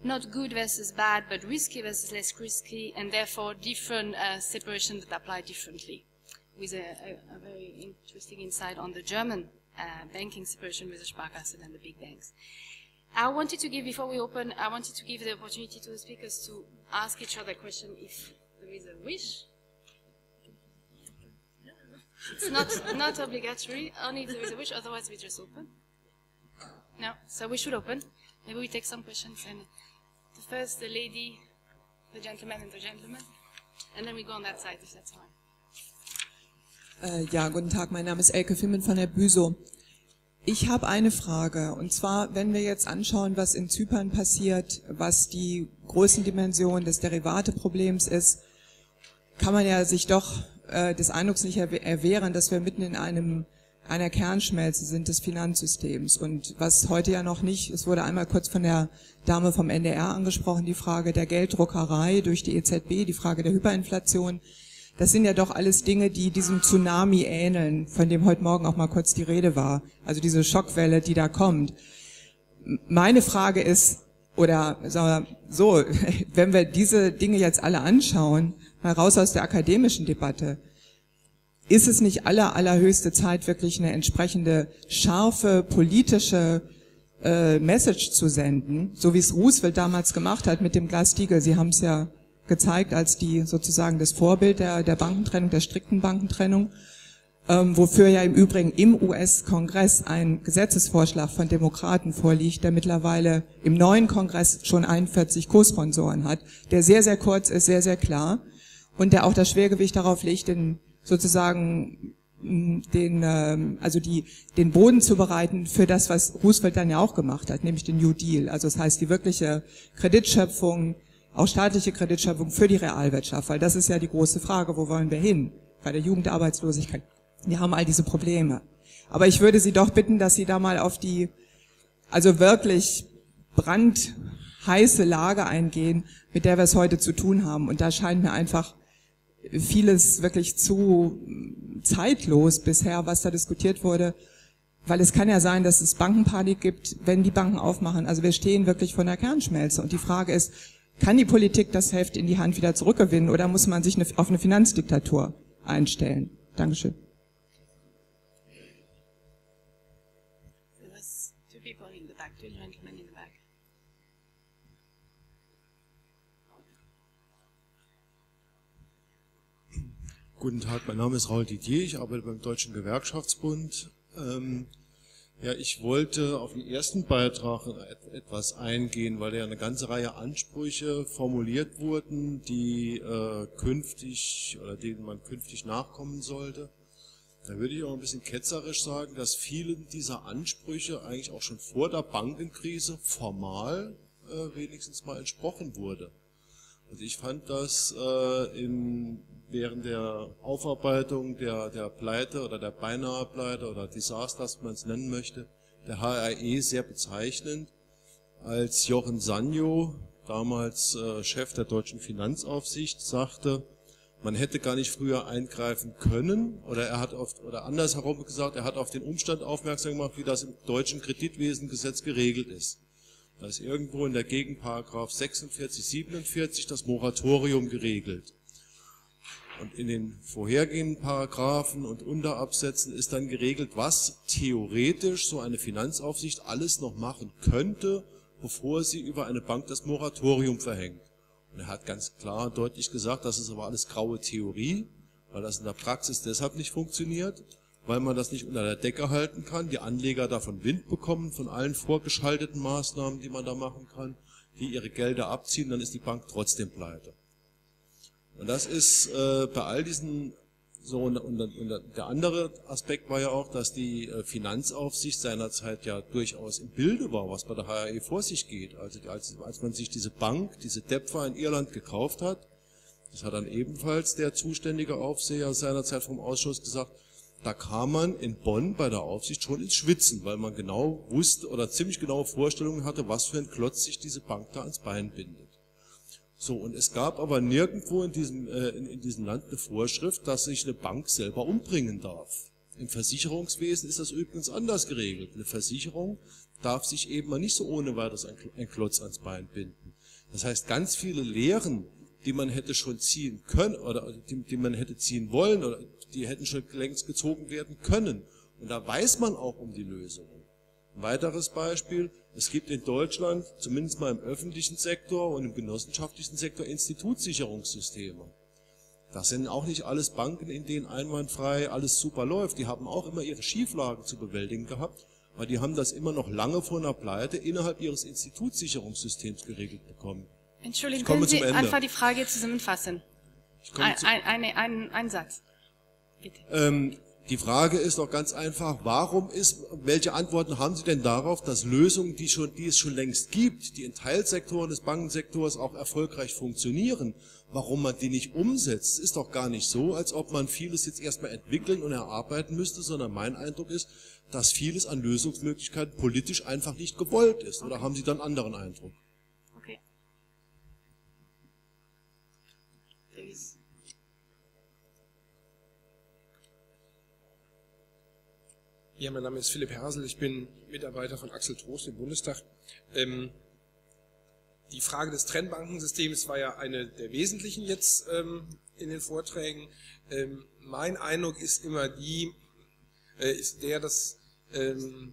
not good versus bad, but risky versus less risky, and therefore different uh, separations that apply differently, with a, a, a, very interesting insight on the German uh, banking separation with the Sparkasse and the big banks. I wanted to give, before we open, I wanted to give the opportunity to the speakers to ask each other a question if there is a wish. It's not, not obligatory, only if there is a wish, otherwise we just open. No, so we should open. Maybe we take some questions and the first the lady, the gentleman and the gentleman, and then we go on that side if that's fine. Äh, ja, guten Tag, mein Name ist Elke Fimmen von der Büso. Ich habe eine Frage. Und zwar, wenn wir jetzt anschauen, was in Zypern passiert, was die Größendimension des Derivateproblems ist, kann man ja sich doch äh, des Eindrucks nicht erwehren, dass wir mitten in einem einer Kernschmelze sind des Finanzsystems. Und was heute ja noch nicht, es wurde einmal kurz von der Dame vom NDR angesprochen, die Frage der Gelddruckerei durch die EZB, die Frage der Hyperinflation. Das sind ja doch alles Dinge, die diesem Tsunami ähneln, von dem heute Morgen auch mal kurz die Rede war. Also diese Schockwelle, die da kommt. Meine Frage ist, oder sagen wir so, (laughs) wenn wir diese Dinge jetzt alle anschauen, mal raus aus der akademischen Debatte, ist es nicht aller, allerhöchste Zeit, wirklich eine entsprechende scharfe politische äh, Message zu senden, so wie es Roosevelt damals gemacht hat mit dem Glass-Steagall. Sie haben es ja gezeigt als die sozusagen das Vorbild der, der Bankentrennung, der strikten Bankentrennung, ähm, wofür ja im Übrigen im US-Kongress ein Gesetzesvorschlag von Demokraten vorliegt, der mittlerweile im neuen Kongress schon 41 Co-Sponsoren hat, der sehr, sehr kurz ist, sehr, sehr klar und der auch das Schwergewicht darauf legt, den sozusagen den, ähm, also die, den Boden zu bereiten für das, was Roosevelt dann ja auch gemacht hat, nämlich den New Deal. Also das heißt die wirkliche Kreditschöpfung, auch staatliche Kreditschöpfung für die Realwirtschaft, weil das ist ja die große Frage, wo wollen wir hin? Bei der Jugendarbeitslosigkeit. Die haben all diese Probleme. Aber ich würde Sie doch bitten, dass Sie da mal auf die, also wirklich brandheiße Lage eingehen, mit der wir es heute zu tun haben. Und da scheint mir einfach vieles wirklich zu zeitlos bisher, was da diskutiert wurde. Weil es kann ja sein, dass es Bankenpanik gibt, wenn die Banken aufmachen. Also wir stehen wirklich vor der Kernschmelze. Und die Frage ist, kann die Politik das Heft in die Hand wieder zurückgewinnen oder muss man sich auf eine Finanzdiktatur einstellen? Dankeschön. Guten Tag, mein Name ist Raul Didier, ich arbeite beim Deutschen Gewerkschaftsbund. Ähm, ja, ich wollte auf den ersten Beitrag etwas eingehen, weil ja eine ganze Reihe Ansprüche formuliert wurden, die äh, künftig oder denen man künftig nachkommen sollte. Da würde ich auch ein bisschen ketzerisch sagen, dass vielen dieser Ansprüche eigentlich auch schon vor der Bankenkrise formal äh, wenigstens mal entsprochen wurde. Also ich fand das äh, in während der Aufarbeitung der, der Pleite oder der beinahe Pleite oder Desasters, man es nennen möchte, der HRE sehr bezeichnend, als Jochen Sanjo, damals äh, Chef der deutschen Finanzaufsicht, sagte, man hätte gar nicht früher eingreifen können, oder er hat auf, oder andersherum gesagt, er hat auf den Umstand aufmerksam gemacht, wie das im deutschen Kreditwesengesetz geregelt ist. Da ist irgendwo in der Gegend Paragraph 46, 47 das Moratorium geregelt. Und in den vorhergehenden Paragraphen und Unterabsätzen ist dann geregelt, was theoretisch so eine Finanzaufsicht alles noch machen könnte, bevor sie über eine Bank das Moratorium verhängt. Und er hat ganz klar und deutlich gesagt, das ist aber alles graue Theorie, weil das in der Praxis deshalb nicht funktioniert, weil man das nicht unter der Decke halten kann, die Anleger davon Wind bekommen, von allen vorgeschalteten Maßnahmen, die man da machen kann, die ihre Gelder abziehen, dann ist die Bank trotzdem pleite. Und das ist äh, bei all diesen so und, und, und, der andere Aspekt war ja auch, dass die äh, Finanzaufsicht seinerzeit ja durchaus im Bilde war, was bei der HRE vor sich geht. Also als, als man sich diese Bank, diese DEPFA in Irland gekauft hat, das hat dann ebenfalls der zuständige Aufseher seinerzeit vom Ausschuss gesagt, da kam man in Bonn bei der Aufsicht schon ins Schwitzen, weil man genau wusste oder ziemlich genaue Vorstellungen hatte, was für ein Klotz sich diese Bank da ans Bein bindet. So, und es gab aber nirgendwo in diesem, äh, in, in diesem Land eine Vorschrift, dass sich eine Bank selber umbringen darf. Im Versicherungswesen ist das übrigens anders geregelt. Eine Versicherung darf sich eben mal nicht so ohne weiteres ein, Klotz ans Bein binden. Das heißt, ganz viele Lehren, die man hätte schon ziehen können oder die, die man hätte ziehen wollen oder die hätten schon längst gezogen werden können. Und da weiß man auch um die Lösungen. Ein weiteres Beispiel, es gibt in Deutschland, zumindest mal im öffentlichen Sektor und im genossenschaftlichen Sektor, Institutssicherungssysteme. Das sind auch nicht alles Banken, in denen einwandfrei alles super läuft. Die haben auch immer ihre Schieflagen zu bewältigen gehabt, aber die haben das immer noch lange vor einer Pleite innerhalb ihres Institutssicherungssystems geregelt bekommen. Entschuldigung, können Sie einfach die Frage zusammenfassen? Ein, ein, ein, ein, ein Satz. Bitte. Ähm, Die Frage ist doch ganz einfach, warum ist, welche Antworten haben Sie denn darauf, dass Lösungen, die, schon, die es schon längst gibt, die in Teilsektoren des Bankensektors auch erfolgreich funktionieren, warum man die nicht umsetzt? Ist doch gar nicht so, als ob man vieles jetzt erstmal entwickeln und erarbeiten müsste, sondern mein Eindruck ist, dass vieles an Lösungsmöglichkeiten politisch einfach nicht gewollt ist. Oder haben Sie dann einen anderen Eindruck? Okay. There is- Ja, mein Name ist Philipp Hersel, ich bin Mitarbeiter von Axel Trost im Bundestag. Ähm, die Frage des Trennbankensystems war ja eine der wesentlichen jetzt ähm, in den Vorträgen. Ähm, mein Eindruck ist immer die, äh, ist der, dass ähm,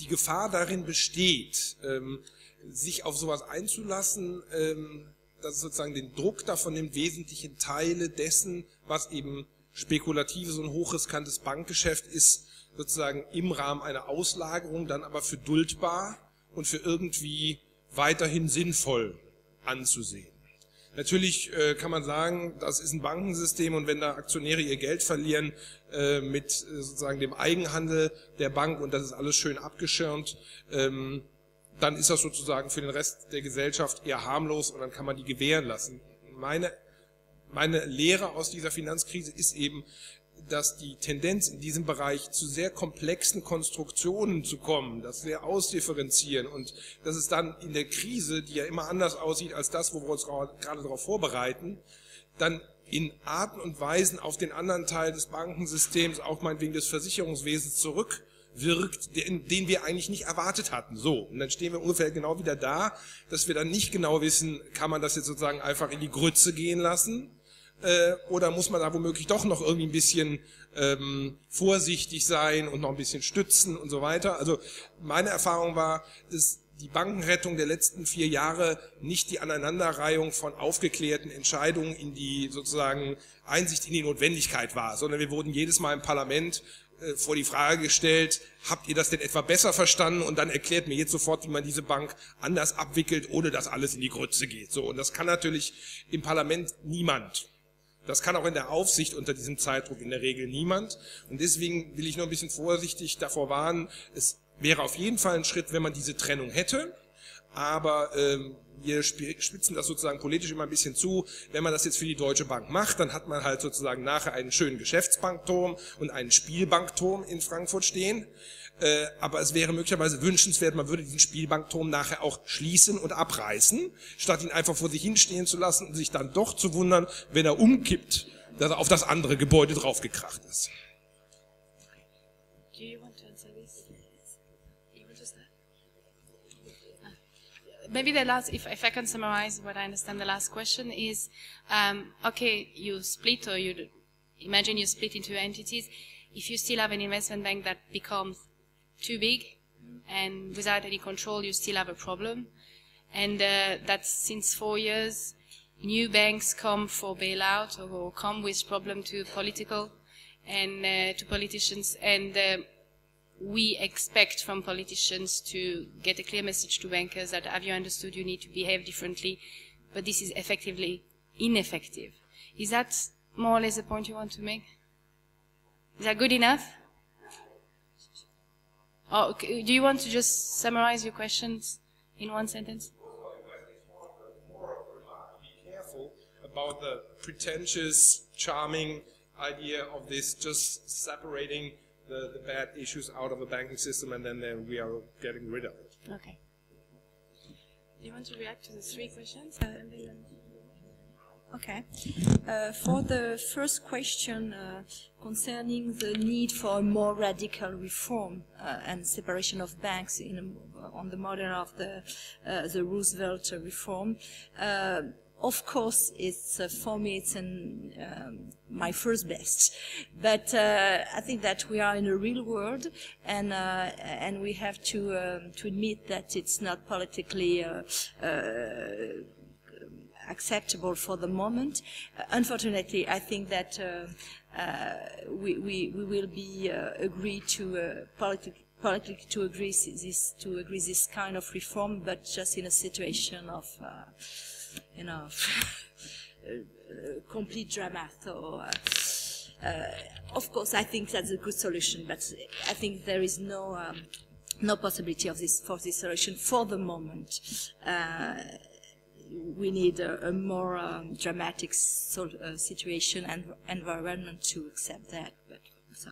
die Gefahr darin besteht, ähm, sich auf sowas einzulassen, ähm, dass es sozusagen den Druck davon nimmt, wesentliche Teile dessen, was eben spekulatives und hochriskantes Bankgeschäft ist, sozusagen im Rahmen einer Auslagerung dann aber für duldbar und für irgendwie weiterhin sinnvoll anzusehen. Natürlich äh, kann man sagen, das ist ein Bankensystem und wenn da Aktionäre ihr Geld verlieren äh, mit äh, sozusagen dem Eigenhandel der Bank und das ist alles schön abgeschirmt, ähm, dann ist das sozusagen für den Rest der Gesellschaft eher harmlos und dann kann man die gewähren lassen. Meine, meine Lehre aus dieser Finanzkrise ist eben, dass die Tendenz in diesem Bereich zu sehr komplexen Konstruktionen zu kommen, das sehr ausdifferenzieren und dass es dann in der Krise, die ja immer anders aussieht als das, wo wir uns gerade darauf vorbereiten, dann in Arten und Weisen auf den anderen Teil des Bankensystems, auch meinetwegen des Versicherungswesens zurückwirkt, den, den wir eigentlich nicht erwartet hatten. So, und dann stehen wir ungefähr genau wieder da, dass wir dann nicht genau wissen, kann man das jetzt sozusagen einfach in die Grütze gehen lassen, äh, oder muss man da womöglich doch noch irgendwie ein bisschen ähm, vorsichtig sein und noch ein bisschen stützen und so weiter. Also meine Erfahrung war, dass die Bankenrettung der letzten vier Jahre nicht die Aneinanderreihung von aufgeklärten Entscheidungen in die sozusagen Einsicht in die Notwendigkeit war, sondern wir wurden jedes Mal im Parlament äh, vor die Frage gestellt, habt ihr das denn etwa besser verstanden und dann erklärt mir jetzt sofort, wie man diese Bank anders abwickelt, ohne dass alles in die Grütze geht. So, und das kann natürlich im Parlament niemand. Das kann auch in der Aufsicht unter diesem Zeitdruck in der Regel niemand. Und deswegen will ich nur ein bisschen vorsichtig davor warnen. Es wäre auf jeden Fall ein Schritt, wenn man diese Trennung hätte. Aber ähm, wir sp- spitzen das sozusagen politisch immer ein bisschen zu. Wenn man das jetzt für die Deutsche Bank macht, dann hat man halt sozusagen nachher einen schönen Geschäftsbankturm und einen Spielbankturm in Frankfurt stehen. Äh, aber es wäre möglicherweise wünschenswert, man würde diesen Spielbankturm nachher auch schließen und abreißen, statt ihn einfach vor sich hinstehen zu lassen und sich dann doch zu wundern, wenn er umkippt, dass er auf das andere Gebäude draufgekracht ist. Maybe the last, if, if I can summarize what I understand, the last question is, um, okay, you split or you, imagine you split into entities. If you still have an investment bank that becomes too big and without any control, you still have a problem. And uh, that since four years, new banks come for bailout or come with problem to political and uh, to politicians. And uh, we expect from politicians to get a clear message to bankers that have you understood you need to behave differently, but this is effectively ineffective. Is that more or less the point you want to make? Is that good enough? Oh, okay. Do you want to just summarize your questions in one sentence? be careful about the pretentious, charming idea of this just separating the, the bad issues out of a banking system and then, then we are getting rid of it. Okay. Do you want to react to the three questions? Uh, and then- Okay. Uh, for the first question uh, concerning the need for more radical reform uh, and separation of banks in on the model of the uh, the Roosevelt reform, uh, of course, it's uh, for me it's an, um, my first best, but uh, I think that we are in a real world, and uh, and we have to um, to admit that it's not politically. Uh, uh, acceptable for the moment. Uh, unfortunately, I think that uh, uh, we, we, we will be uh, agree to uh, politic, politically to agree this to agree this kind of reform, but just in a situation of uh, you know uh, (laughs) uh, complete drama. So. Uh, of course, I think that's a good solution, but I think there is no um, no possibility of this for this solution for the moment. We need a, a more um, dramatic so, uh, situation and environment to accept that. But so.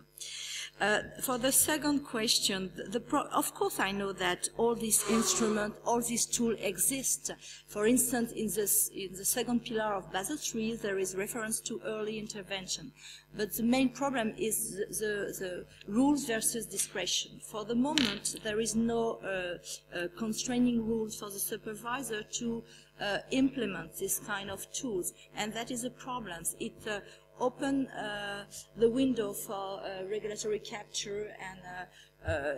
Uh, for the second question, the, the of course I know that all these instruments, all these tools exist. For instance, in, this, in the second pillar of Basel III, there is reference to early intervention. But the main problem is the, the, the rules versus discretion. For the moment, there is no uh, uh, constraining rules for the supervisor to uh, implement this kind of tools, and that is a problem. It uh, open uh, the window for uh, regulatory capture and uh, uh,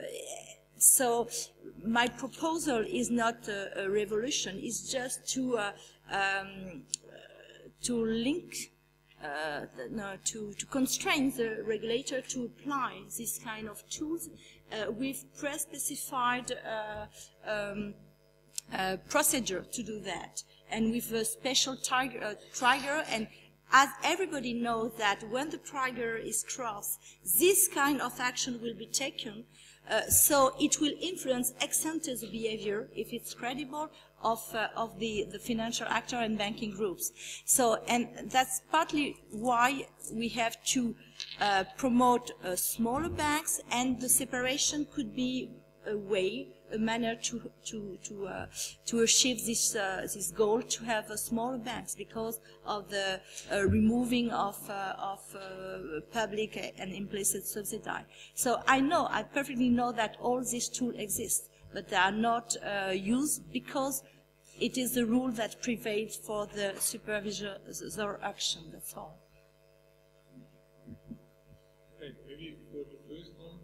so my proposal is not a, a revolution, it's just to, uh, um, to link, uh, no, to, to constrain the regulator to apply this kind of tools with pre-specified um, procedure to do that and with a special trigger, trigger and as everybody knows that when the trigger is crossed, this kind of action will be taken, uh, so it will influence ex ante behavior, if it's credible, of, uh, of the, the financial actor and banking groups. So, and that's partly why we have to uh, promote uh, smaller banks, and the separation could be a way a manner to to to uh, to achieve this uh, this goal to have smaller banks because of the uh, removing of uh, of uh, public and implicit subsidy. So I know I perfectly know that all these tools exist, but they are not uh, used because it is the rule that prevails for the supervisor action. That's all. Okay, maybe for the first one,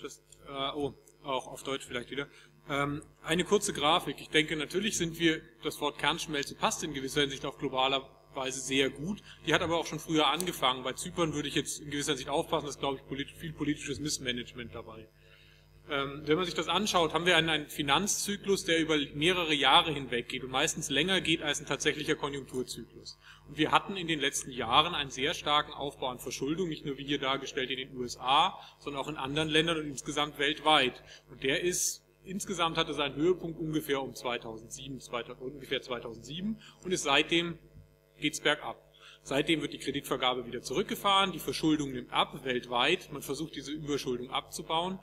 just oh. Auch auf Deutsch vielleicht wieder. Ähm, eine kurze Grafik. Ich denke, natürlich sind wir, das Wort Kernschmelze passt in gewisser Hinsicht auf globaler Weise sehr gut. Die hat aber auch schon früher angefangen. Bei Zypern würde ich jetzt in gewisser Hinsicht aufpassen, da ist, glaube ich, viel politisches Missmanagement dabei. Ähm, wenn man sich das anschaut, haben wir einen, Finanzzyklus, der über mehrere Jahre hinweg geht und meistens länger geht als ein tatsächlicher Konjunkturzyklus. Und wir hatten in den letzten Jahren einen sehr starken Aufbau an Verschuldung, nicht nur wie hier dargestellt in den USA, sondern auch in anderen Ländern und insgesamt weltweit. Und der ist insgesamt hatte seinen Höhepunkt ungefähr um 2007, 2000, ungefähr 2007 und ist seitdem geht's bergab. Seitdem wird die Kreditvergabe wieder zurückgefahren, die Verschuldung nimmt ab weltweit, man versucht diese Überschuldung abzubauen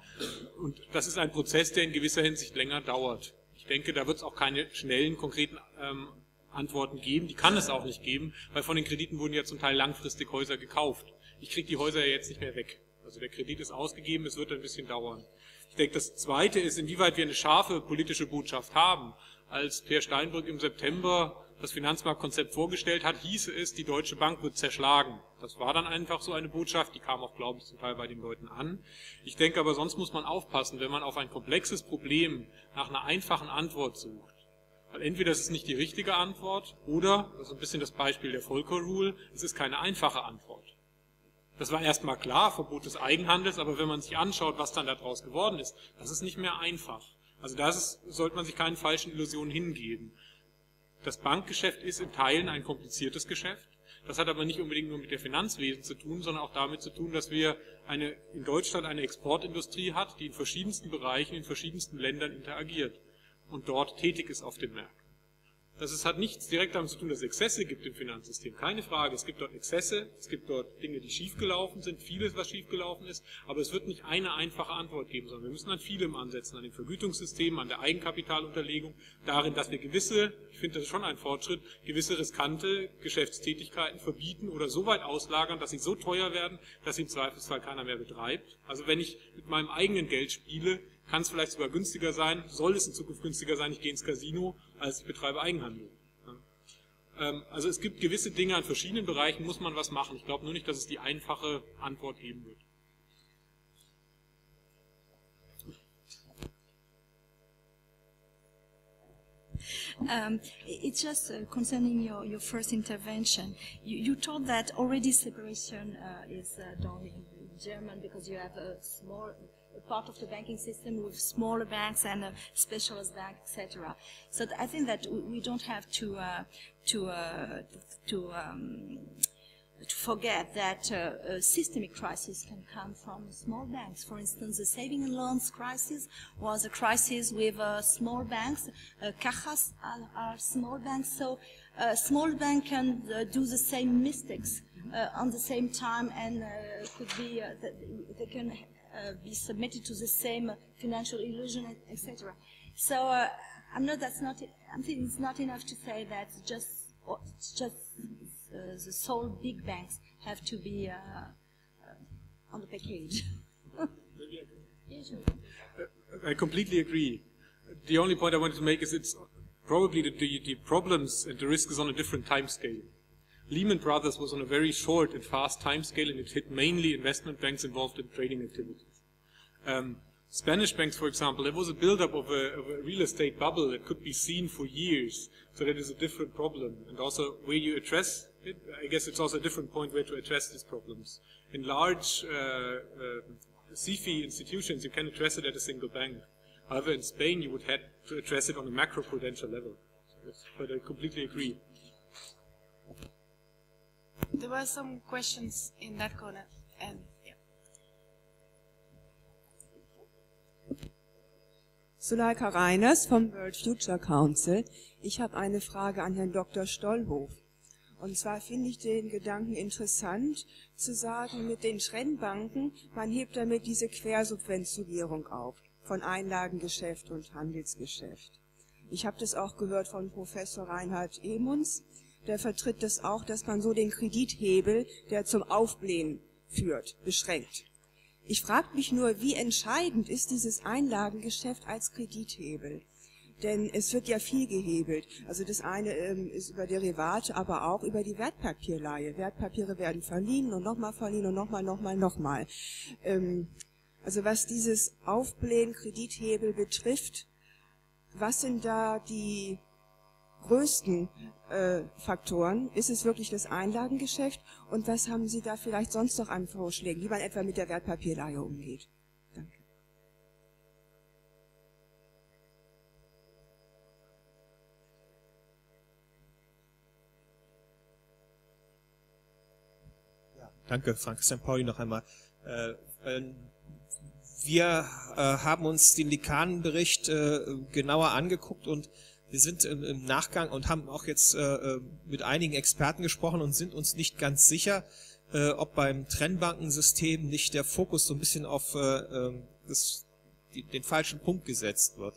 und das ist ein Prozess, der in gewisser Hinsicht länger dauert. Ich denke, da wird es auch keine schnellen, konkreten ähm, Antworten geben, die kann es auch nicht geben, weil von den Krediten wurden ja zum Teil langfristig Häuser gekauft. Ich kriege die Häuser ja jetzt nicht mehr weg. Also der Kredit ist ausgegeben, es wird ein bisschen dauern. Ich denke, das Zweite ist, inwieweit wir eine scharfe politische Botschaft haben. Als Per Steinbrück im September das Finanzmarktkonzept vorgestellt hat, hieße es, die Deutsche Bank wird zerschlagen. Das war dann einfach so eine Botschaft, die kam auch, glaube ich, zum Teil bei den Leuten an. Ich denke aber, sonst muss man aufpassen, wenn man auf ein komplexes Problem nach einer einfachen Antwort sucht. Weil entweder ist es nicht die richtige Antwort oder, das ist ein bisschen das Beispiel der Volcker Rule, es ist keine einfache Antwort. Das war erstmal klar, Verbot des Eigenhandels, aber wenn man sich anschaut, was dann daraus geworden ist, das ist nicht mehr einfach. Also da sollte man sich keinen falschen Illusionen hingeben. Das Bankgeschäft ist in Teilen ein kompliziertes Geschäft. Das hat aber nicht unbedingt nur mit der Finanzwesen zu tun, sondern auch damit zu tun, dass wir eine, in Deutschland eine Exportindustrie hat, die in verschiedensten Bereichen, in verschiedensten Ländern interagiert und dort tätig ist auf den Märkten. Das ist, hat nichts direkt damit zu tun, dass es Exzesse gibt im Finanzsystem. Keine Frage. Es gibt dort Exzesse, es gibt dort Dinge, die schiefgelaufen sind, vieles, was schiefgelaufen ist, aber es wird nicht eine einfache Antwort geben, sondern wir müssen an vielem ansetzen, an den Vergütungssystemen, an der Eigenkapitalunterlegung, darin, dass wir gewisse, ich finde das schon ein Fortschritt, gewisse riskante Geschäftstätigkeiten verbieten oder so weit auslagern, dass sie so teuer werden, dass sie im Zweifelsfall keiner mehr betreibt. Also wenn ich mit meinem eigenen Geld spiele, kann es vielleicht sogar günstiger sein, soll es in Zukunft günstiger sein, ich gehe ins Casino, als ich betreibe Eigenhandel. Ähm, also es gibt gewisse Dinge an verschiedenen Bereichen, muss man was machen. Ich glaube nur nicht, dass es die einfache Antwort geben wird. Um, it's just uh, concerning your, your first intervention. You, you told that already separation uh, is uh, done in German because you have a small part of the banking system with smaller banks and a specialist bank, etc. So I think that we don't have to uh, to uh, to um, to forget that uh, a systemic crisis can come from small banks. For instance, the saving and loans crisis was a crisis with uh, small banks. Uh, cajas are, are, small banks, so uh, small bank can uh, do the same mistakes uh, on the same time and could be they can be submitted to the same financial illusion, etc. So I'm not. That's not. I think it's not enough to say that just just uh, the sole big banks have to be uh, uh, on the package. (laughs) I completely agree. The only point I wanted to make is it's probably the, the, the problems and the risk is on a different time scale. Lehman Brothers was on a very short and fast time scale and it hit mainly investment banks involved in trading activities. Um, Spanish banks, for example, there was a buildup of a, of a real estate bubble that could be seen for years. So that is a different problem. And also where you address it, I guess it's also a different point where to address these problems. In large uh, uh, CFI institutions, you can address it at a single bank. However, in Spain, you would have to address it on a macro-prudential level. But I completely agree. There were some questions in that corner. And Suleika Reiners vom World Future Council. Ich habe eine Frage an Herrn Dr. Stollhof. Und zwar finde ich den Gedanken interessant, zu sagen, mit den Trennbanken, man hebt damit diese Quersubventionierung auf von Einlagengeschäft und Handelsgeschäft. Ich habe das auch gehört von Professor Reinhard Emunds, der vertritt das auch, dass man so den Kredithebel, der zum Aufblähen führt, beschränkt. Ich frage mich nur, wie entscheidend ist dieses Einlagengeschäft als Kredithebel? Denn es wird ja viel gehebelt. Also das eine ähm, ist über Derivate, aber auch über die Wertpapierleihe. Wertpapiere werden verliehen und nochmal verliehen und nochmal, nochmal, nochmal. Ähm, also was dieses Aufblähen, Kredithebel betrifft, was sind da die größten äh, Faktoren? Ist es wirklich das Einlagengeschäft? Und was haben Sie da vielleicht sonst noch an Vorschlägen, wie man etwa mit der Wertpapierleihe umgeht? Danke. Ja, danke, Frank St. Pauli noch einmal. Äh, wir äh, haben uns den Likanenbericht äh, genauer angeguckt und wir sind im, im Nachgang und haben auch jetzt äh, äh, mit einigen Experten gesprochen und sind uns nicht ganz sicher, äh, ob beim Trennbankensystem nicht der Fokus so ein bisschen auf äh, ähm, das, die, den falschen Punkt gesetzt wird.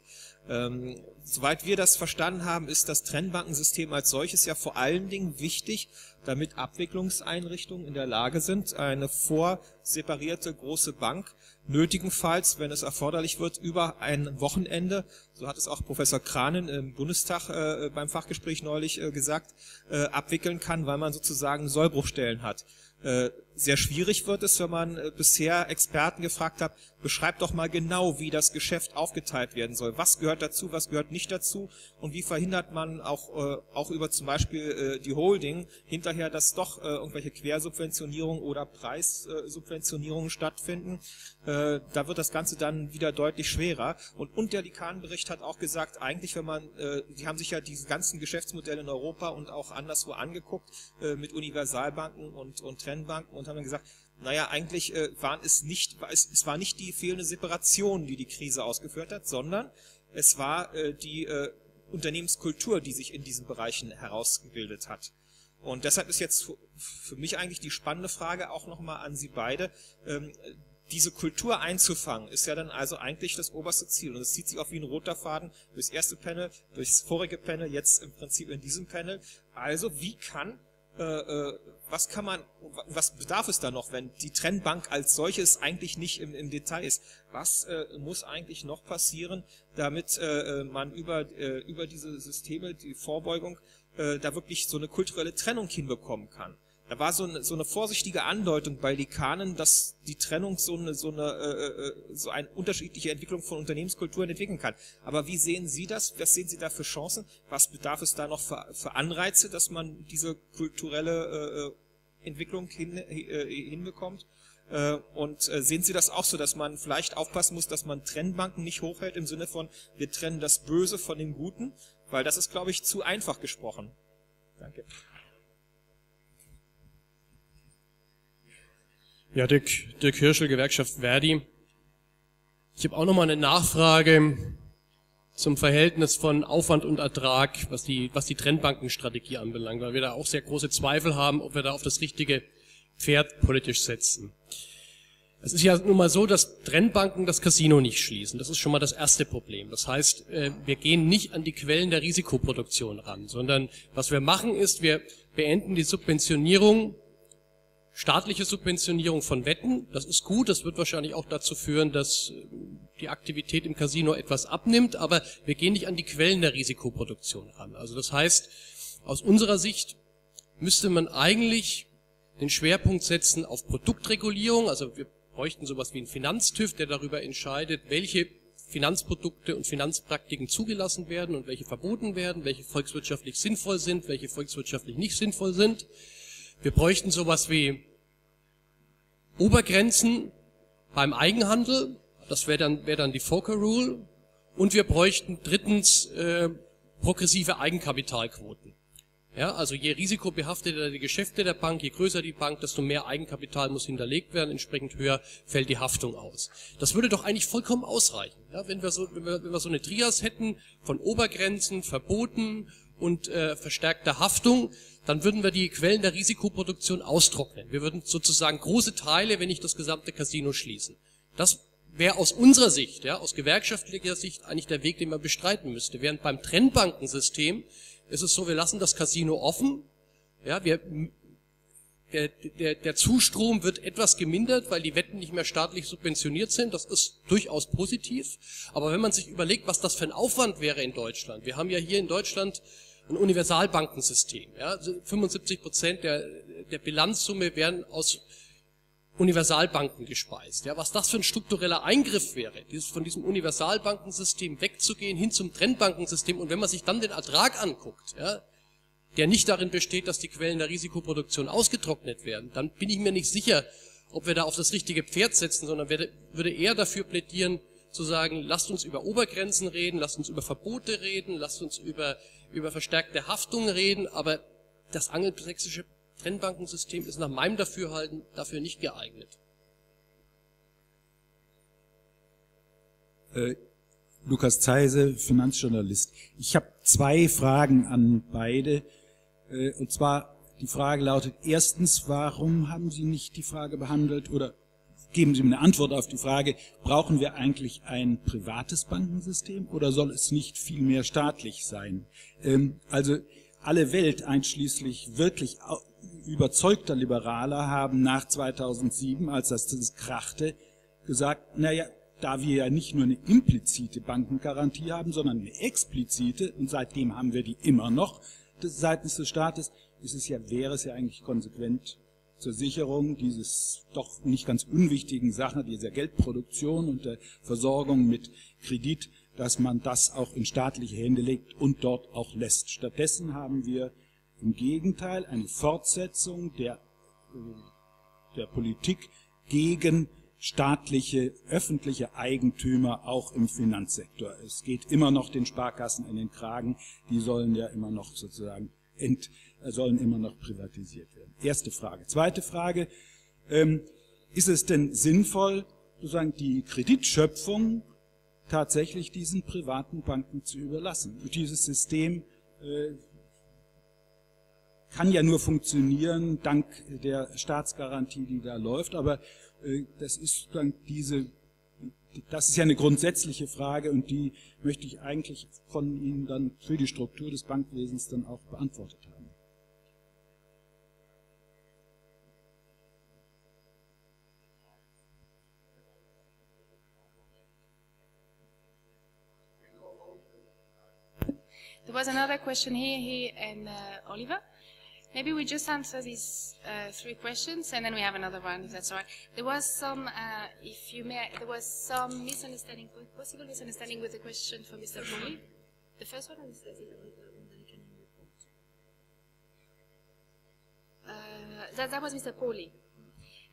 Ähm, soweit wir das verstanden haben, ist das Trennbankensystem als solches ja vor allen Dingen wichtig, damit Abwicklungseinrichtungen in der Lage sind, eine vorseparierte große Bank nötigenfalls, wenn es erforderlich wird, über ein Wochenende, so hat es auch Professor Kranen im Bundestag äh, beim Fachgespräch neulich äh, gesagt, äh, abwickeln kann, weil man sozusagen Sollbruchstellen hat. Äh, sehr schwierig wird es, wenn man äh, bisher Experten gefragt hat, beschreibt doch mal genau, wie das Geschäft aufgeteilt werden soll. Was gehört dazu, was gehört nicht dazu und wie verhindert man auch, äh, auch über zum Beispiel die Holding hinterher, dass doch irgendwelche Quersubventionierungen oder Preissubventionierungen stattfinden. Da wird das Ganze dann wieder deutlich schwerer. Und, und der Dekanbericht hat auch gesagt, eigentlich wenn man, die haben sich ja diese ganzen Geschäftsmodelle in Europa und auch anderswo angeguckt, mit Universalbanken und, und Trennbanken und haben dann gesagt, naja, eigentlich äh, waren es nicht, es, es war nicht die fehlende Separation, die die Krise ausgeführt hat, sondern es war äh, die äh, Unternehmenskultur, die sich in diesen Bereichen herausgebildet hat. Und deshalb ist jetzt für mich eigentlich die spannende Frage auch nochmal an Sie beide. Ähm, diese Kultur einzufangen, ist ja dann also eigentlich das oberste Ziel. Und es zieht sich auch wie ein roter Faden durchs erste Panel, durchs vorige Panel, jetzt im Prinzip in diesem Panel. Also wie kann äh, äh, was kann man, was bedarf es da noch, wenn die Trennbank als solches eigentlich nicht im, im Detail ist? Was äh, muss eigentlich noch passieren, damit äh, äh man über, äh, über diese Systeme, die Vorbeugung, äh, da wirklich so eine kulturelle Trennung hinbekommen kann? Da war so eine, so eine vorsichtige Andeutung bei Likanen, dass die Trennung so eine, so eine, äh, äh, so eine unterschiedliche Entwicklung von Unternehmenskulturen entwickeln kann. Aber wie sehen Sie das? Was sehen Sie da für Chancen? Was bedarf es da noch für, für Anreize, dass man diese kulturelle äh, Entwicklung hin, äh, hinbekommt? Äh, und äh, sehen Sie das auch so, dass man vielleicht aufpassen muss, dass man Trennbanken nicht hochhält im Sinne von, wir trennen das Böse von dem Guten? Weil das ist, glaube ich, zu einfach gesprochen. Danke. Ja, Dirk, Dirk Hirschel, Gewerkschaft Verdi. Ich habe auch nochmal eine Nachfrage zum Verhältnis von Aufwand und Ertrag, was die, was die Trennbankenstrategie anbelangt, weil wir da auch sehr große Zweifel haben, ob wir da auf das richtige Pferd politisch setzen. Es ist ja nun mal so, dass Trennbanken das Casino nicht schließen. Das ist schon mal das erste Problem. Das heißt, äh, wir gehen nicht an die Quellen der Risikoproduktion ran, sondern was wir machen ist, wir beenden die Subventionierung, staatliche Subventionierung von Wetten. Das ist gut. Das wird wahrscheinlich auch dazu führen, dass äh, die Aktivität im Casino etwas abnimmt. Aber wir gehen nicht an die Quellen der Risikoproduktion ran. Also das heißt, aus unserer Sicht müsste man eigentlich den Schwerpunkt setzen auf Produktregulierung. Also wir bräuchten sowas wie einen Finanztüv, der darüber entscheidet, welche Finanzprodukte und Finanzpraktiken zugelassen werden und welche verboten werden, welche volkswirtschaftlich sinnvoll sind, welche volkswirtschaftlich nicht sinnvoll sind. Wir bräuchten sowas wie Obergrenzen beim Eigenhandel, das wäre dann, wär dann die Fokker Rule. Und wir bräuchten drittens äh, progressive Eigenkapitalquoten. Ja, also je risikobehafteter die Geschäfte der Bank, je größer die Bank, desto mehr Eigenkapital muss hinterlegt werden, entsprechend höher fällt die Haftung aus. Das würde doch eigentlich vollkommen ausreichen. Ja, wenn, wir so, wenn, wir, wenn wir so eine Trias hätten von Obergrenzen, Verboten und äh, verstärkter Haftung, dann würden wir die Quellen der Risikoproduktion austrocknen. Wir würden sozusagen große Teile, wenn nicht das gesamte Casino schließen. Das wäre aus unserer Sicht, ja, aus gewerkschaftlicher Sicht eigentlich der Weg, den man bestreiten müsste. Während beim Trennbankensystem ist es so, wir lassen das Casino offen. Ja, wir, der, der, der Zustrom wird etwas gemindert, weil die Wetten nicht mehr staatlich subventioniert sind. Das ist durchaus positiv. Aber wenn man sich überlegt, was das für ein Aufwand wäre in Deutschland. Wir haben ja hier in Deutschland ein Universalbankensystem. Ja, 75 also Prozent der, der Bilanzsumme werden aus Universalbanken gespeist. Ja, was das für ein struktureller Eingriff wäre, dieses, von diesem Universalbankensystem wegzugehen hin zum Trennbankensystem. Und wenn man sich dann den Ertrag anguckt, ja, der nicht darin besteht, dass die Quellen der Risikoproduktion ausgetrocknet werden, dann bin ich mir nicht sicher, ob wir da auf das richtige Pferd setzen, sondern werde, würde eher dafür plädieren, zu sagen, lasst uns über Obergrenzen reden, lasst uns über Verbote reden, lasst uns über, über verstärkte Haftung reden, aber das angelsächsische Trennbankensystem ist nach meinem Dafürhalten dafür nicht geeignet. Äh, Lukas Zeise, Finanzjournalist. Ich habe zwei Fragen an beide. Äh, und zwar, die Frage lautet erstens, warum haben Sie nicht die Frage behandelt oder geben Sie mir eine Antwort auf die Frage, brauchen wir eigentlich ein privates Bankensystem oder soll es nicht viel mehr staatlich sein? Ähm, also alle Welt, einschließlich wirklich überzeugter Liberaler haben nach 2007, als das krachte, gesagt, naja, da wir ja nicht nur eine implizite Bankengarantie haben, sondern eine explizite, und seitdem haben wir die immer noch seitens des Staates, ist es ja, wäre es ja eigentlich konsequent zur Sicherung dieses doch nicht ganz unwichtigen Sache, dieser Geldproduktion und der Versorgung mit Kredit, dass man das auch in staatliche Hände legt und dort auch lässt. Stattdessen haben wir im Gegenteil eine Fortsetzung der, äh, der Politik gegen staatliche, öffentliche Eigentümer auch im Finanzsektor. Es geht immer noch den Sparkassen in den Kragen, die sollen ja immer noch sozusagen ent, sollen immer noch privatisiert werden. Erste Frage. Zweite Frage, ähm, ist es denn sinnvoll, sozusagen die Kreditschöpfung tatsächlich diesen privaten Banken zu überlassen? Und dieses System äh, kann ja nur funktionieren dank der Staatsgarantie, die da läuft, aber äh, das ist dann diese, das ist ja eine grundsätzliche Frage und die möchte ich eigentlich von Ihnen dann für die Struktur des Bankwesens dann auch beantwortet haben. There was another question here, here, and uh, Oliver. Maybe we just answer these uh, three questions and then we have another one, if that's all right. There was some, uh, if you may, there was some misunderstanding, possible misunderstanding with the question for Mr. Foley. The first one is the uh, that, that was Mr. Pauly.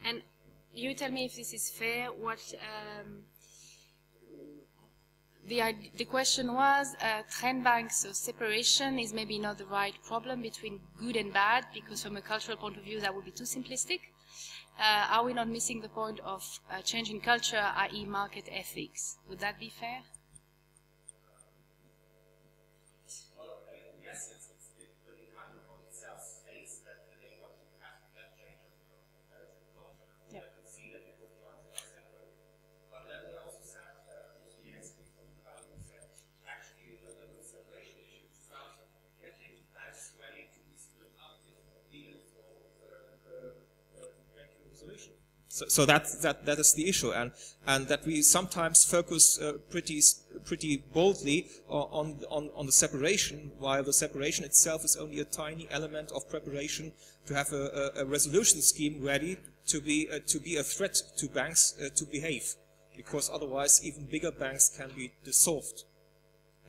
And you tell me if this is fair, what um, the, the question was, uh, trend banks, so separation is maybe not the right problem between good and bad, because from a cultural point of view, that would be too simplistic. uh, are we not missing the point of uh, changing culture, i.e. market ethics? Would that be fair? So, so that, that, that is the issue, and, and that we sometimes focus uh, pretty, pretty boldly on, on, on the separation, while the separation itself is only a tiny element of preparation to have a, a, a resolution scheme ready to be, uh, to be a threat to banks uh, to behave, because otherwise even bigger banks can be dissolved.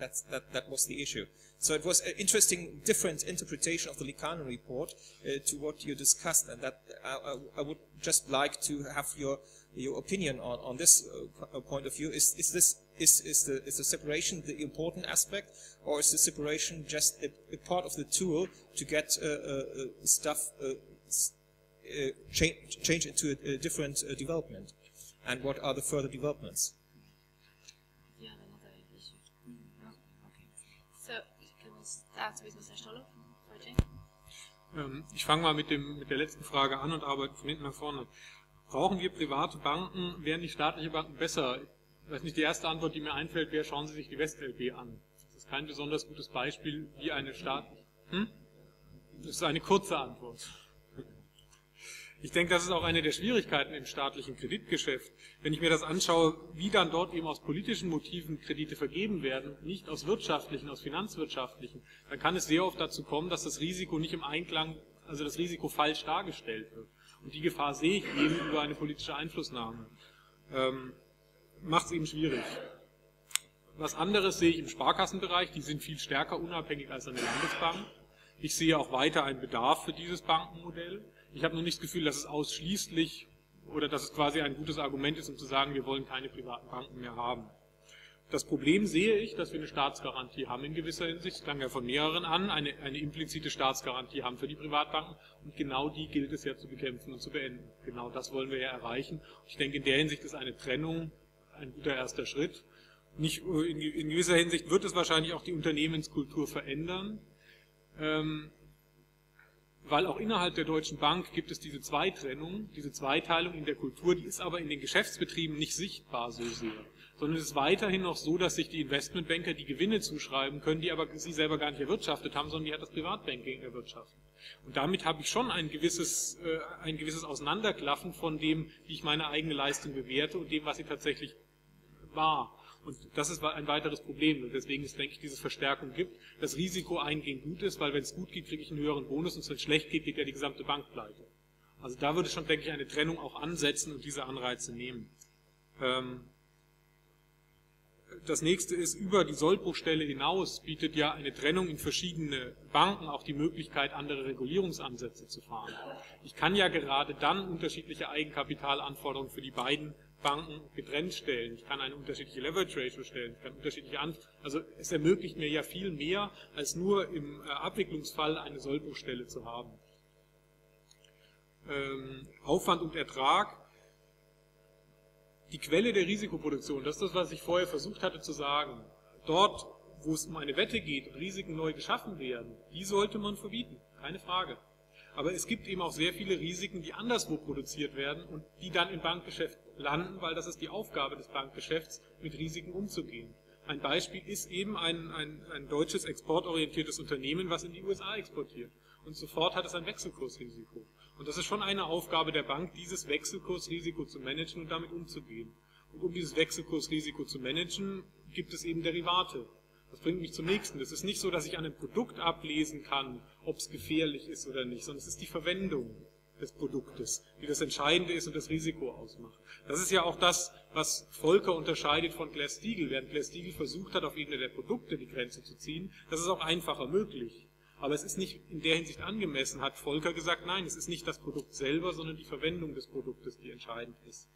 That's, that, that was the issue. So it was an interesting, different interpretation of the Likana report uh, to what you discussed, and that I, I, would just like to have your your opinion on on this uh, point of view. Is is this is is the is the separation the important aspect, or is the separation just a, a part of the tool to get uh, uh stuff uh, uh, change change into a, a different development? And what are the further developments? Ähm, ich fange mal mit, dem, mit der letzten Frage an und arbeite von hinten nach vorne. Brauchen wir private Banken? Wären die staatliche Banken besser? Ich weiß nicht, die erste Antwort, die mir einfällt, wäre, schauen Sie sich die WestLB an. Das ist kein besonders gutes Beispiel, wie eine Staat... Hm? Das ist eine kurze Antwort. Ich denke, das ist auch eine der Schwierigkeiten im staatlichen Kreditgeschäft. Wenn ich mir das anschaue, wie dann dort eben aus politischen Motiven Kredite vergeben werden, nicht aus wirtschaftlichen, aus finanzwirtschaftlichen, dann kann es sehr oft dazu kommen, dass das Risiko nicht im Einklang, also das Risiko falsch dargestellt wird. Und die Gefahr sehe ich eben über eine politische Einflussnahme. Ähm, Macht es eben schwierig. Was anderes sehe ich im Sparkassenbereich, die sind viel stärker unabhängig als eine Landesbank. Ich sehe auch weiter einen Bedarf für dieses Bankenmodell. Ich habe nur nicht das Gefühl, dass es ausschließlich oder dass es quasi ein gutes Argument ist, um zu sagen, wir wollen keine privaten Banken mehr haben. Das Problem sehe ich, dass wir eine Staatsgarantie haben in gewisser Hinsicht, klang ja von mehreren an, eine, eine implizite Staatsgarantie haben für die Privatbanken und genau die gilt es ja zu bekämpfen und zu beenden. Genau das wollen wir ja erreichen. Ich denke, in der Hinsicht ist eine Trennung ein guter erster Schritt. Nicht, in, in gewisser Hinsicht wird es wahrscheinlich auch die Unternehmenskultur verändern. Ähm, weil auch innerhalb der Deutschen Bank gibt es diese Zweitrennung, diese Zweiteilung in der Kultur, die ist aber in den Geschäftsbetrieben nicht sichtbar so sehr, sondern es ist weiterhin noch so, dass sich die Investmentbanker die Gewinne zuschreiben können, die aber sie selber gar nicht erwirtschaftet haben, sondern die hat das Privatbanking erwirtschaftet. Und damit habe ich schon ein gewisses, äh, ein gewisses Auseinanderklaffen von dem, wie ich meine eigene Leistung bewerte und dem, was sie tatsächlich war. Und das ist ein weiteres Problem. Und deswegen ist, denke ich, diese Verstärkung gibt. Das Risiko eingehen gut ist, weil wenn es gut geht, kriege ich einen höheren Bonus und wenn es schlecht geht, geht ja die gesamte Bank pleite. Also da würde schon, denke ich, eine Trennung auch ansetzen und diese Anreize nehmen. Ähm das nächste ist, über die Sollbruchstelle hinaus bietet ja eine Trennung in verschiedene Banken auch die Möglichkeit, andere Regulierungsansätze zu fahren. Ich kann ja gerade dann unterschiedliche Eigenkapitalanforderungen für die beiden Banken getrennt stellen. Ich kann eine unterschiedliche Leverage Ratio stellen. Ich kann unterschiedliche An also es ermöglicht mir ja viel mehr, als nur im äh, Abwicklungsfall eine Sollbruchstelle zu haben. Ähm, Aufwand und Ertrag. Die Quelle der Risikoproduktion, das ist das, was ich vorher versucht hatte zu sagen. Dort, wo es um eine Wette geht und Risiken neu geschaffen werden, die sollte man verbieten. Keine Frage. Aber es gibt eben auch sehr viele Risiken, die anderswo produziert werden und die dann im Bankgeschäft landen, weil das ist die Aufgabe des Bankgeschäfts, mit Risiken umzugehen. Ein Beispiel ist eben ein, ein, ein deutsches exportorientiertes Unternehmen, was in die USA exportiert. Und sofort hat es ein Wechselkursrisiko. Und das ist schon eine Aufgabe der Bank, dieses Wechselkursrisiko zu managen und damit umzugehen. Und um dieses Wechselkursrisiko zu managen, gibt es eben Derivate. Das bringt mich zum nächsten. Es ist nicht so, dass ich an einem Produkt ablesen kann, ob es gefährlich ist oder nicht, sondern es ist die Verwendung des Produktes, die das Entscheidende ist und das Risiko ausmacht. Das ist ja auch das, was Volker unterscheidet von Glass-Steagall. Während Glass-Steagall versucht hat, auf Ebene der Produkte die Grenze zu ziehen, das ist auch einfacher möglich. Aber es ist nicht in der Hinsicht angemessen, hat Volker gesagt, nein, es ist nicht das Produkt selber, sondern die Verwendung des Produktes, die entscheidend ist.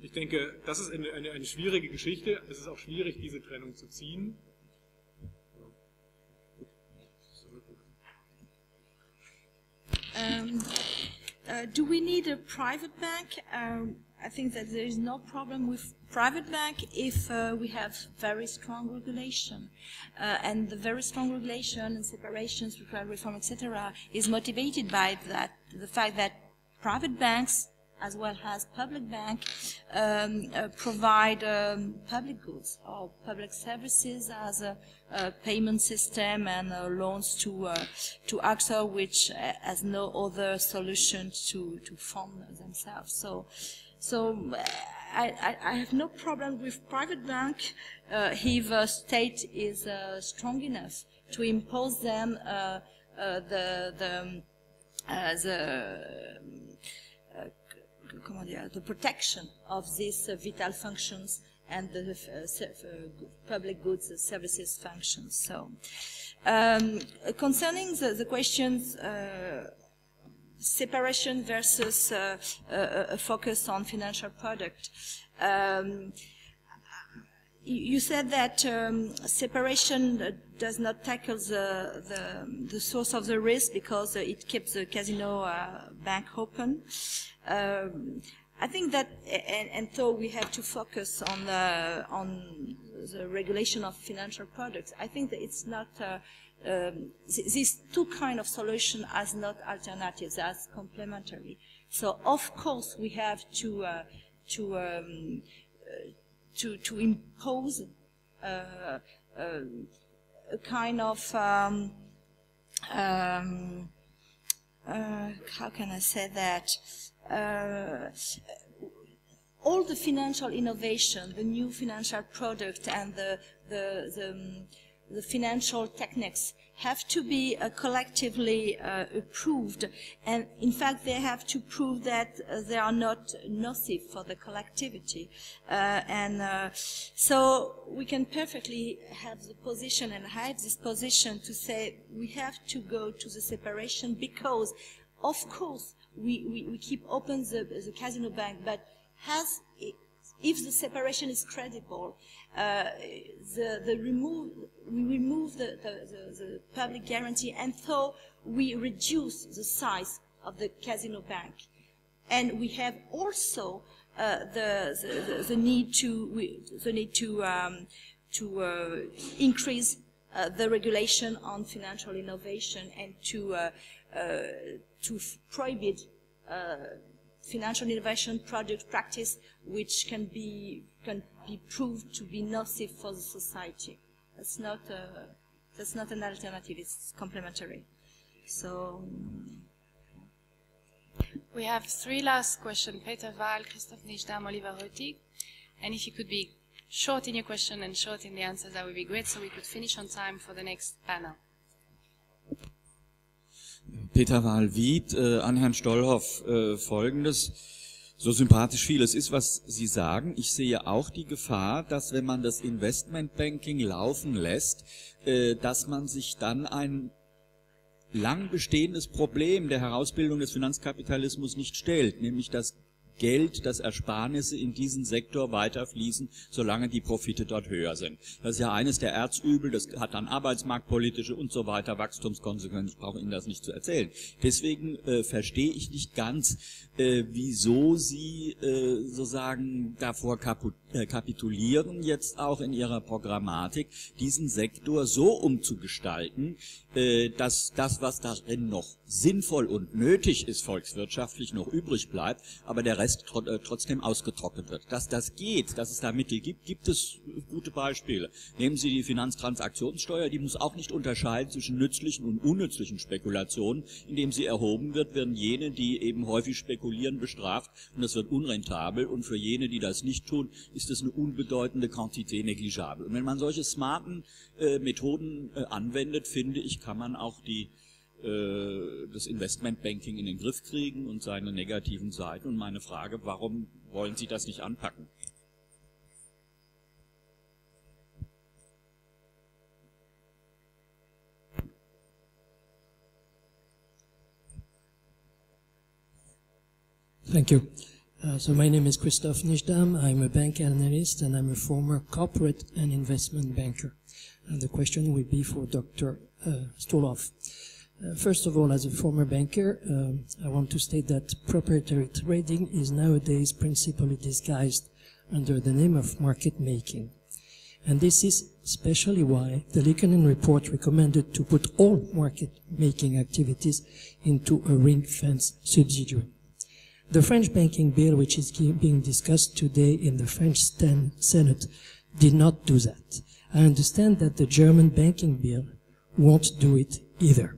Ich denke, das ist eine, eine, eine schwierige Geschichte. Es ist auch schwierig, diese Trennung zu ziehen. Um, uh, do we need a private bank? Um, I think that there is no problem with private bank if uh, we have very strong regulation. Uh, and the very strong regulation and separations, required reform, etc., is motivated by that the fact that private banks as well as public bank um, uh, provide um, public goods or public services as a, a payment system and uh, loans to uh, to actors which uh, has no other solution to to fund themselves. So. So uh, I, I, have no problem with private bank uh, if the state is strong enough to impose them the the um, the dire, the protection of these vital functions and the uh, uh, public goods and services functions. So, um, concerning the, the questions separation versus uh, a, focus on financial product. Um, you said that um, separation does not tackle the, the, the, source of the risk because it keeps the casino uh, bank open. Um, I think that, and, and, so we have to focus on the, on the regulation of financial products. I think that it's not, uh, um, these two kind of solution as not alternatives, as complementary. So of course we have to, uh, to, um, uh, to, to impose uh, uh, a kind of um, um, uh, how can I say that? Uh, all the financial innovation, the new financial product, and the the, the, um, the financial techniques have to be uh, collectively uh, approved. And in fact they have to prove that uh, they are not nocive for the collectivity. Uh, and uh, so we can perfectly have the position and have this position to say we have to go to the separation because of course we, we, we keep open the, the casino bank but has if the separation is credible, uh, the, the remove, we remove the, the, the, public guarantee and so we reduce the size of the casino bank. And we have also uh, the, need to, the need to, um, to uh, increase uh, the regulation on financial innovation and to, uh, Uh, to prohibit uh, financial innovation project practice which can be can be proved to be nocive for the society. That's not a, that's not an alternative. It's complementary. So. Mm. We have three last questions. Peter Wahl, Christoph Nijdam, Oliver Rötig. And if you could be short in your question and short in the answers, that would be great so we could finish on time for the next panel. Peter Wahl-Wied äh, an Herrn Stollhoff äh, folgendes. So sympathisch vieles ist, was Sie sagen. Ich sehe auch die Gefahr, dass wenn man das Investmentbanking laufen lässt, äh, dass man sich dann ein lang bestehendes Problem der Herausbildung des Finanzkapitalismus nicht stellt, nämlich das Geld, dass Ersparnisse in diesen Sektor weiterfließen, solange die Profite dort höher sind. Das ist ja eines der Erzübel, das hat dann arbeitsmarktpolitische und so weiter Wachstumskonsequenzen, ich brauche Ihnen das nicht zu erzählen. Deswegen äh, verstehe ich nicht ganz, äh, wieso Sie äh, sozusagen davor äh, kapitulieren, jetzt auch in Ihrer Programmatik, diesen Sektor so umzugestalten, äh, dass das, was darin noch sinnvoll und nötig ist, volkswirtschaftlich noch übrig bleibt, aber der Rest äh, trotzdem ausgetrocknet wird. Dass das geht, dass es da Mittel gibt, gibt es gute Beispiele. Nehmen Sie die Finanztransaktionssteuer, die muss auch nicht unterscheiden zwischen nützlichen und unnützlichen Spekulationen. Indem sie erhoben wird, werden jene, die eben häufig spekulieren, bestraft und das wird unrentabel und für jene, die das nicht tun, ist es eine unbedeutende Quantität negligible. Und wenn man solche smarten äh, Methoden äh, anwendet, finde ich, kann man auch die äh, das Investmentbanking in den Griff kriegen und seine negativen Seiten. Und meine Frage, warum wollen Sie das nicht anpacken? Thank you. Uh, so my name is Christoph Nishdam. I'm a bank analyst and I'm a former corporate and investment banker. And the question will be for Dr. Uh, Stoloff. Uh, first of all, as a former banker, um, I want to state that proprietary trading is nowadays principally disguised under the name of market making. And this is especially why the Likkonen report recommended to put all market making activities into a ring fence subsidiary. The French banking bill, which is being discussed today in the French Senate, did not do that. I understand that the German banking bill won't do it either.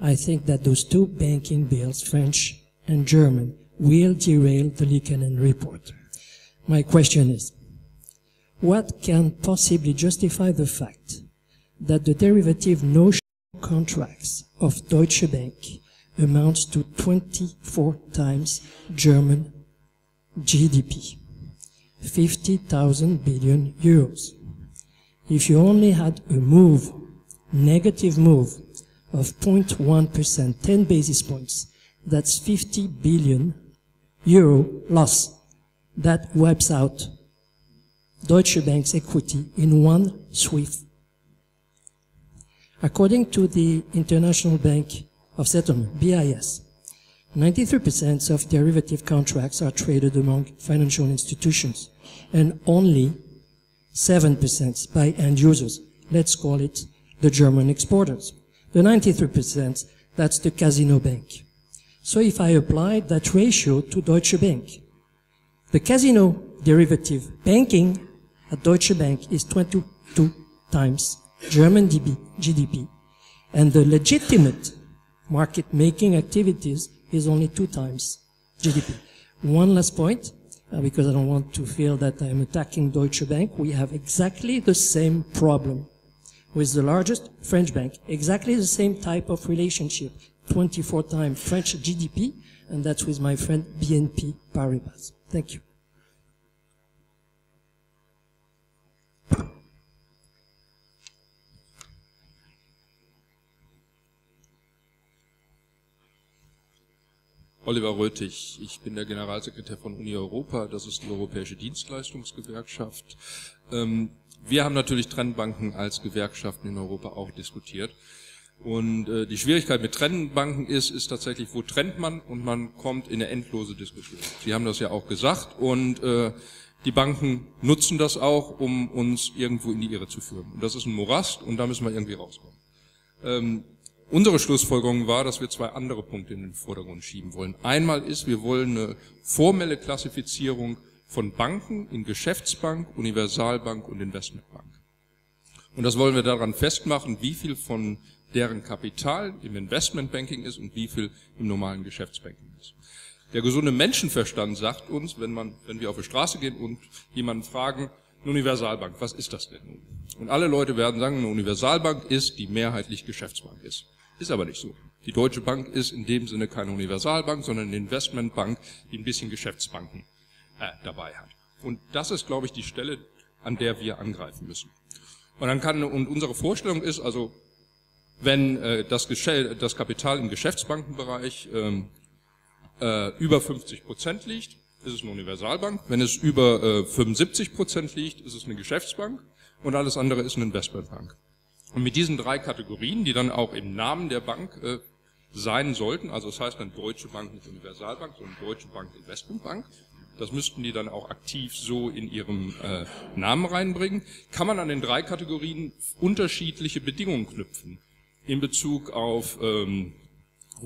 I think that those two banking bills, French and German, will derail the Likkonen report. My question is, what can possibly justify the fact that the derivative notional contracts of Deutsche Bank amounts to 24 times German GDP, 50,000 billion euros. If you only had a move, negative move of 0.1%, 10 basis points, that's 50 billion euro loss. That wipes out Deutsche Bank's equity in one sweep. According to the International Bank of Settlement, BIS, 93% of derivative contracts are traded among financial institutions and only 7% by end users. Let's call it the German exporters. The 93%, that's the casino bank. So if I apply that ratio to Deutsche Bank, the casino derivative banking at Deutsche Bank is 22 times German GDP, and the legitimate market making activities is only two times GDP. One last point, uh, because I don't want to feel that I'm attacking Deutsche Bank, we have exactly the same problem with the largest French bank, exactly the same type of relationship, 24 times French GDP, and that's with my friend BNP Paribas. Thank you. Oliver Röthig, ich bin der Generalsekretär von Uni Europa, das ist die Europäische Dienstleistungsgewerkschaft. Ähm, wir haben natürlich Trennbanken als Gewerkschaften in Europa auch diskutiert. Und äh, die Schwierigkeit mit Trennbanken ist, ist tatsächlich, wo trennt man und man kommt in eine endlose Diskussion. Sie haben das ja auch gesagt und äh, die Banken nutzen das auch, um uns irgendwo in die Irre zu führen. Und das ist ein Morast und da müssen wir irgendwie rauskommen. Unsere Schlussfolgerung war, dass wir zwei andere Punkte in den Vordergrund schieben wollen. Einmal ist, wir wollen eine formelle Klassifizierung von Banken in Geschäftsbank, Universalbank und Investmentbank. Und das wollen wir daran festmachen, wie viel von deren Kapital im Investmentbanking ist und wie viel im normalen Geschäftsbanking ist. Der gesunde Menschenverstand sagt uns, wenn man, wenn wir auf die Straße gehen und jemanden fragen, eine Universalbank, was ist das denn nun? Und alle Leute werden sagen, eine Universalbank ist, die mehrheitlich Geschäftsbank ist. Ist aber nicht so. Die Deutsche Bank ist in dem Sinne keine Universalbank, sondern eine Investmentbank, die ein bisschen Geschäftsbanken äh, dabei hat. Und das ist, glaube ich, die Stelle, an der wir angreifen müssen. Und dann kann, und unsere Vorstellung ist also, wenn äh, das, das Kapital im Geschäftsbankenbereich ähm, äh, über 50 Prozent liegt, ist es eine Universalbank. Wenn es über äh, 75 Prozent liegt, ist es eine Geschäftsbank und alles andere ist eine Investmentbank. Und mit diesen drei Kategorien, die dann auch im Namen der Bank äh, sein sollten, also das heißt dann Deutsche Bank nicht Universalbank, sondern Deutsche Bank Investmentbank, das müssten die dann auch aktiv so in ihrem äh, Namen reinbringen, kann man an den drei Kategorien unterschiedliche Bedingungen knüpfen in Bezug auf ähm,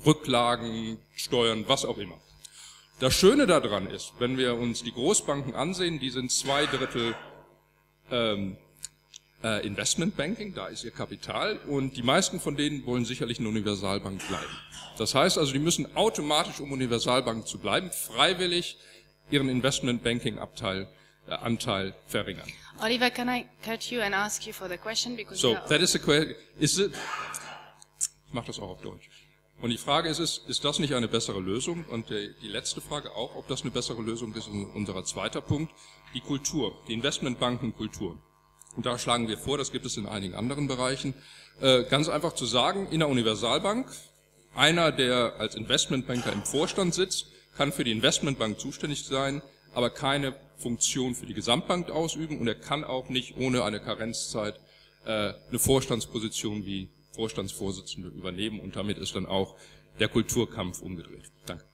Rücklagen, Steuern, was auch immer. Das Schöne daran ist, wenn wir uns die Großbanken ansehen, die sind zwei Drittel ähm, äh, Investmentbanking, da ist ihr Kapital und die meisten von denen wollen sicherlich eine Universalbank bleiben. Das heißt also, die müssen automatisch, um Universalbank zu bleiben, freiwillig ihren Investment-Banking-Abteil äh, Anteil verringern. Oliver, can I cut you and ask you for the question? Because so, that is the question. Is it, ich mache das auch auf Deutsch. Und die Frage ist, ist, ist das nicht eine bessere Lösung? Und die, die letzte Frage auch, ob das eine bessere Lösung ist, ist unser zweiter Punkt, die Kultur, die Investmentbankenkultur. Und da schlagen wir vor, das gibt es in einigen anderen Bereichen, äh, ganz einfach zu sagen, in der Universalbank, einer, der als Investmentbanker im Vorstand sitzt, kann für die Investmentbank zuständig sein, aber keine Funktion für die Gesamtbank ausüben und er kann auch nicht ohne eine Karenzzeit äh, eine Vorstandsposition wie Vorstandsvorsitzende übernehmen und damit ist dann auch der Kulturkampf umgedreht. Danke.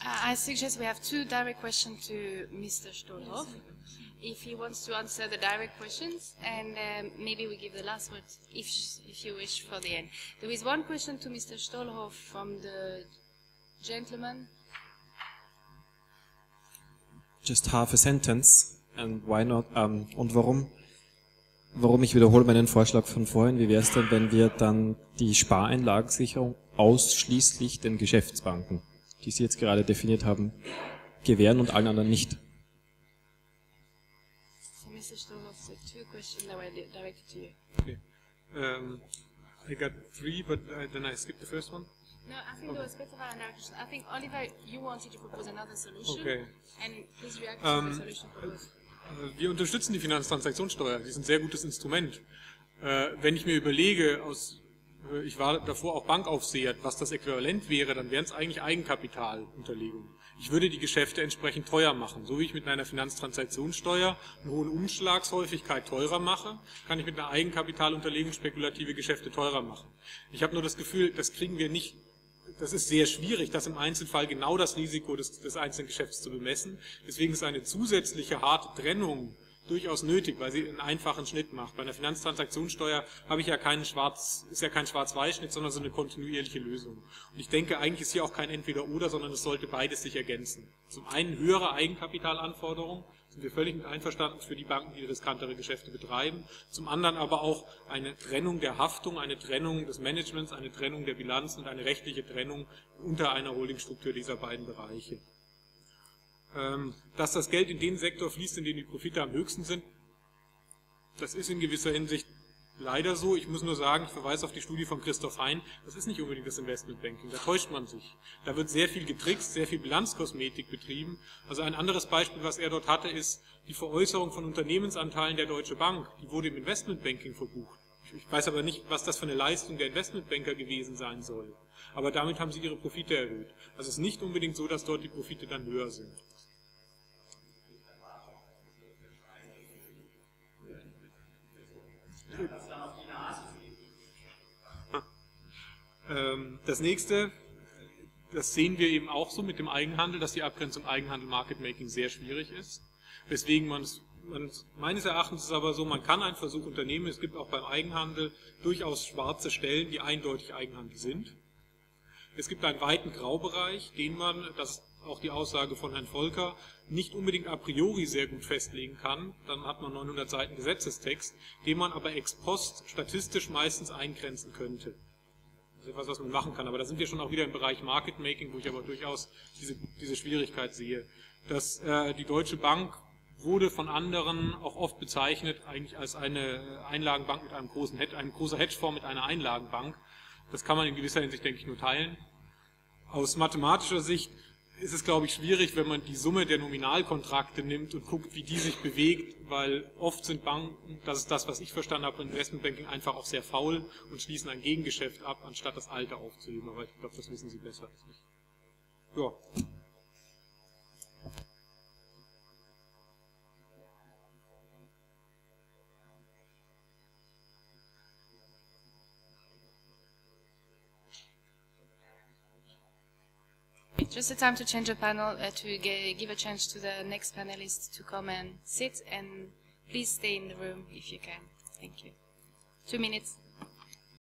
Uh, I suggest we have two direct questions to Mr. Stolhoff. If he wants to answer the direct questions, and um, maybe we give the last word, if, if you wish, for the end. There is one question to Mr. Stolhoff from the gentleman. Just half a sentence, and why not? Um, und warum? Warum ich wiederhole meinen Vorschlag von vorhin? Wie wäre es denn, wenn wir dann die Spareinlagensicherung ausschließlich den Geschäftsbanken, die Sie jetzt gerade definiert haben, gewähren und allen anderen nicht? Um, I got three, but uh, then I skipped the first one. No, I think there was better than direct question. I think, Oliver, you wanted to propose another solution. Okay. And please react Um, to the solution proposed. Äh, Wir unterstützen die Finanztransaktionssteuer. Die ist ein sehr gutes Instrument. Äh, Wenn ich mir überlege, aus, äh, ich war davor auch Bankaufseher, was das Äquivalent wäre, dann wären es eigentlich Eigenkapitalunterlegungen. Ich würde die Geschäfte entsprechend teuer machen. So wie ich mit einer Finanztransaktionssteuer eine hohe Umschlagshäufigkeit teurer mache, kann ich mit einer Eigenkapitalunterlegung spekulative Geschäfte teurer machen. Ich habe nur das Gefühl, das kriegen wir nicht das ist sehr schwierig, das im Einzelfall genau das Risiko des, des einzelnen Geschäfts zu bemessen. Deswegen ist eine zusätzliche harte Trennung durchaus nötig, weil sie einen einfachen Schnitt macht. Bei einer Finanztransaktionssteuer habe ich ja keinen Schwarz, ist ja kein Schwarz-Weiß-Schnitt, sondern so eine kontinuierliche Lösung. Und ich denke, eigentlich ist hier auch kein Entweder-Oder, sondern es sollte beides sich ergänzen. Zum einen höhere Eigenkapitalanforderungen, sind wir völlig mit einverstanden für die Banken, die riskantere Geschäfte betreiben. Zum anderen aber auch eine Trennung der Haftung, eine Trennung des Managements, eine Trennung der Bilanz und eine rechtliche Trennung unter einer Holdingstruktur dieser beiden Bereiche. Ähm, Dass das Geld in den Sektor fließt, in dem die Profite am höchsten sind, das ist in gewisser Hinsicht leider so. Ich muss nur sagen, ich verweise auf die Studie von Christoph Hein, das ist nicht unbedingt das Investmentbanking, da täuscht man sich. Da wird sehr viel getrickst, sehr viel Bilanzkosmetik betrieben. Also ein anderes Beispiel, was er dort hatte, ist die Veräußerung von Unternehmensanteilen der Deutsche Bank. Die wurde im Investmentbanking verbucht. Ich weiß aber nicht, was das für eine Leistung der Investmentbanker gewesen sein soll. Aber damit haben sie ihre Profite erhöht. Also es ist nicht unbedingt so, dass dort die Profite dann höher sind. Ähm, Das nächste, das sehen wir eben auch so mit dem Eigenhandel, dass die Abgrenzung Eigenhandel-Market-Making sehr schwierig ist. Weswegen man es, meines Erachtens ist es aber so, man kann einen Versuch unternehmen, es gibt auch beim Eigenhandel durchaus schwarze Stellen, die eindeutig Eigenhandel sind. Es gibt einen weiten Graubereich, den man, das ist auch die Aussage von Herrn Volker, nicht unbedingt a priori sehr gut festlegen kann. Dann hat man 900 Seiten Gesetzestext, den man aber ex post statistisch meistens eingrenzen könnte. Etwas, was man machen kann. Aber da sind wir schon auch wieder im Bereich Market Making, wo ich aber durchaus diese, diese Schwierigkeit sehe. Dass äh, die Deutsche Bank wurde von anderen auch oft bezeichnet, eigentlich als eine Einlagenbank mit einem großen Hedge, ein großer Hedgefonds mit einer Einlagenbank. Das kann man in gewisser Hinsicht, denke ich, nur teilen. Aus mathematischer Sicht ist es, glaube ich, schwierig, wenn man die Summe der Nominalkontrakte nimmt und guckt, wie die sich bewegt, weil oft sind Banken, das ist das, was ich verstanden habe, Investmentbanking einfach auch sehr faul und schließen ein Gegengeschäft ab, anstatt das alte aufzuheben. Aber ich glaube, das wissen Sie besser als ich. Ja. Just a time to change the panel uh, to give a chance to the next panelist to come and sit and please stay in the room if you can. Thank you. Two minutes.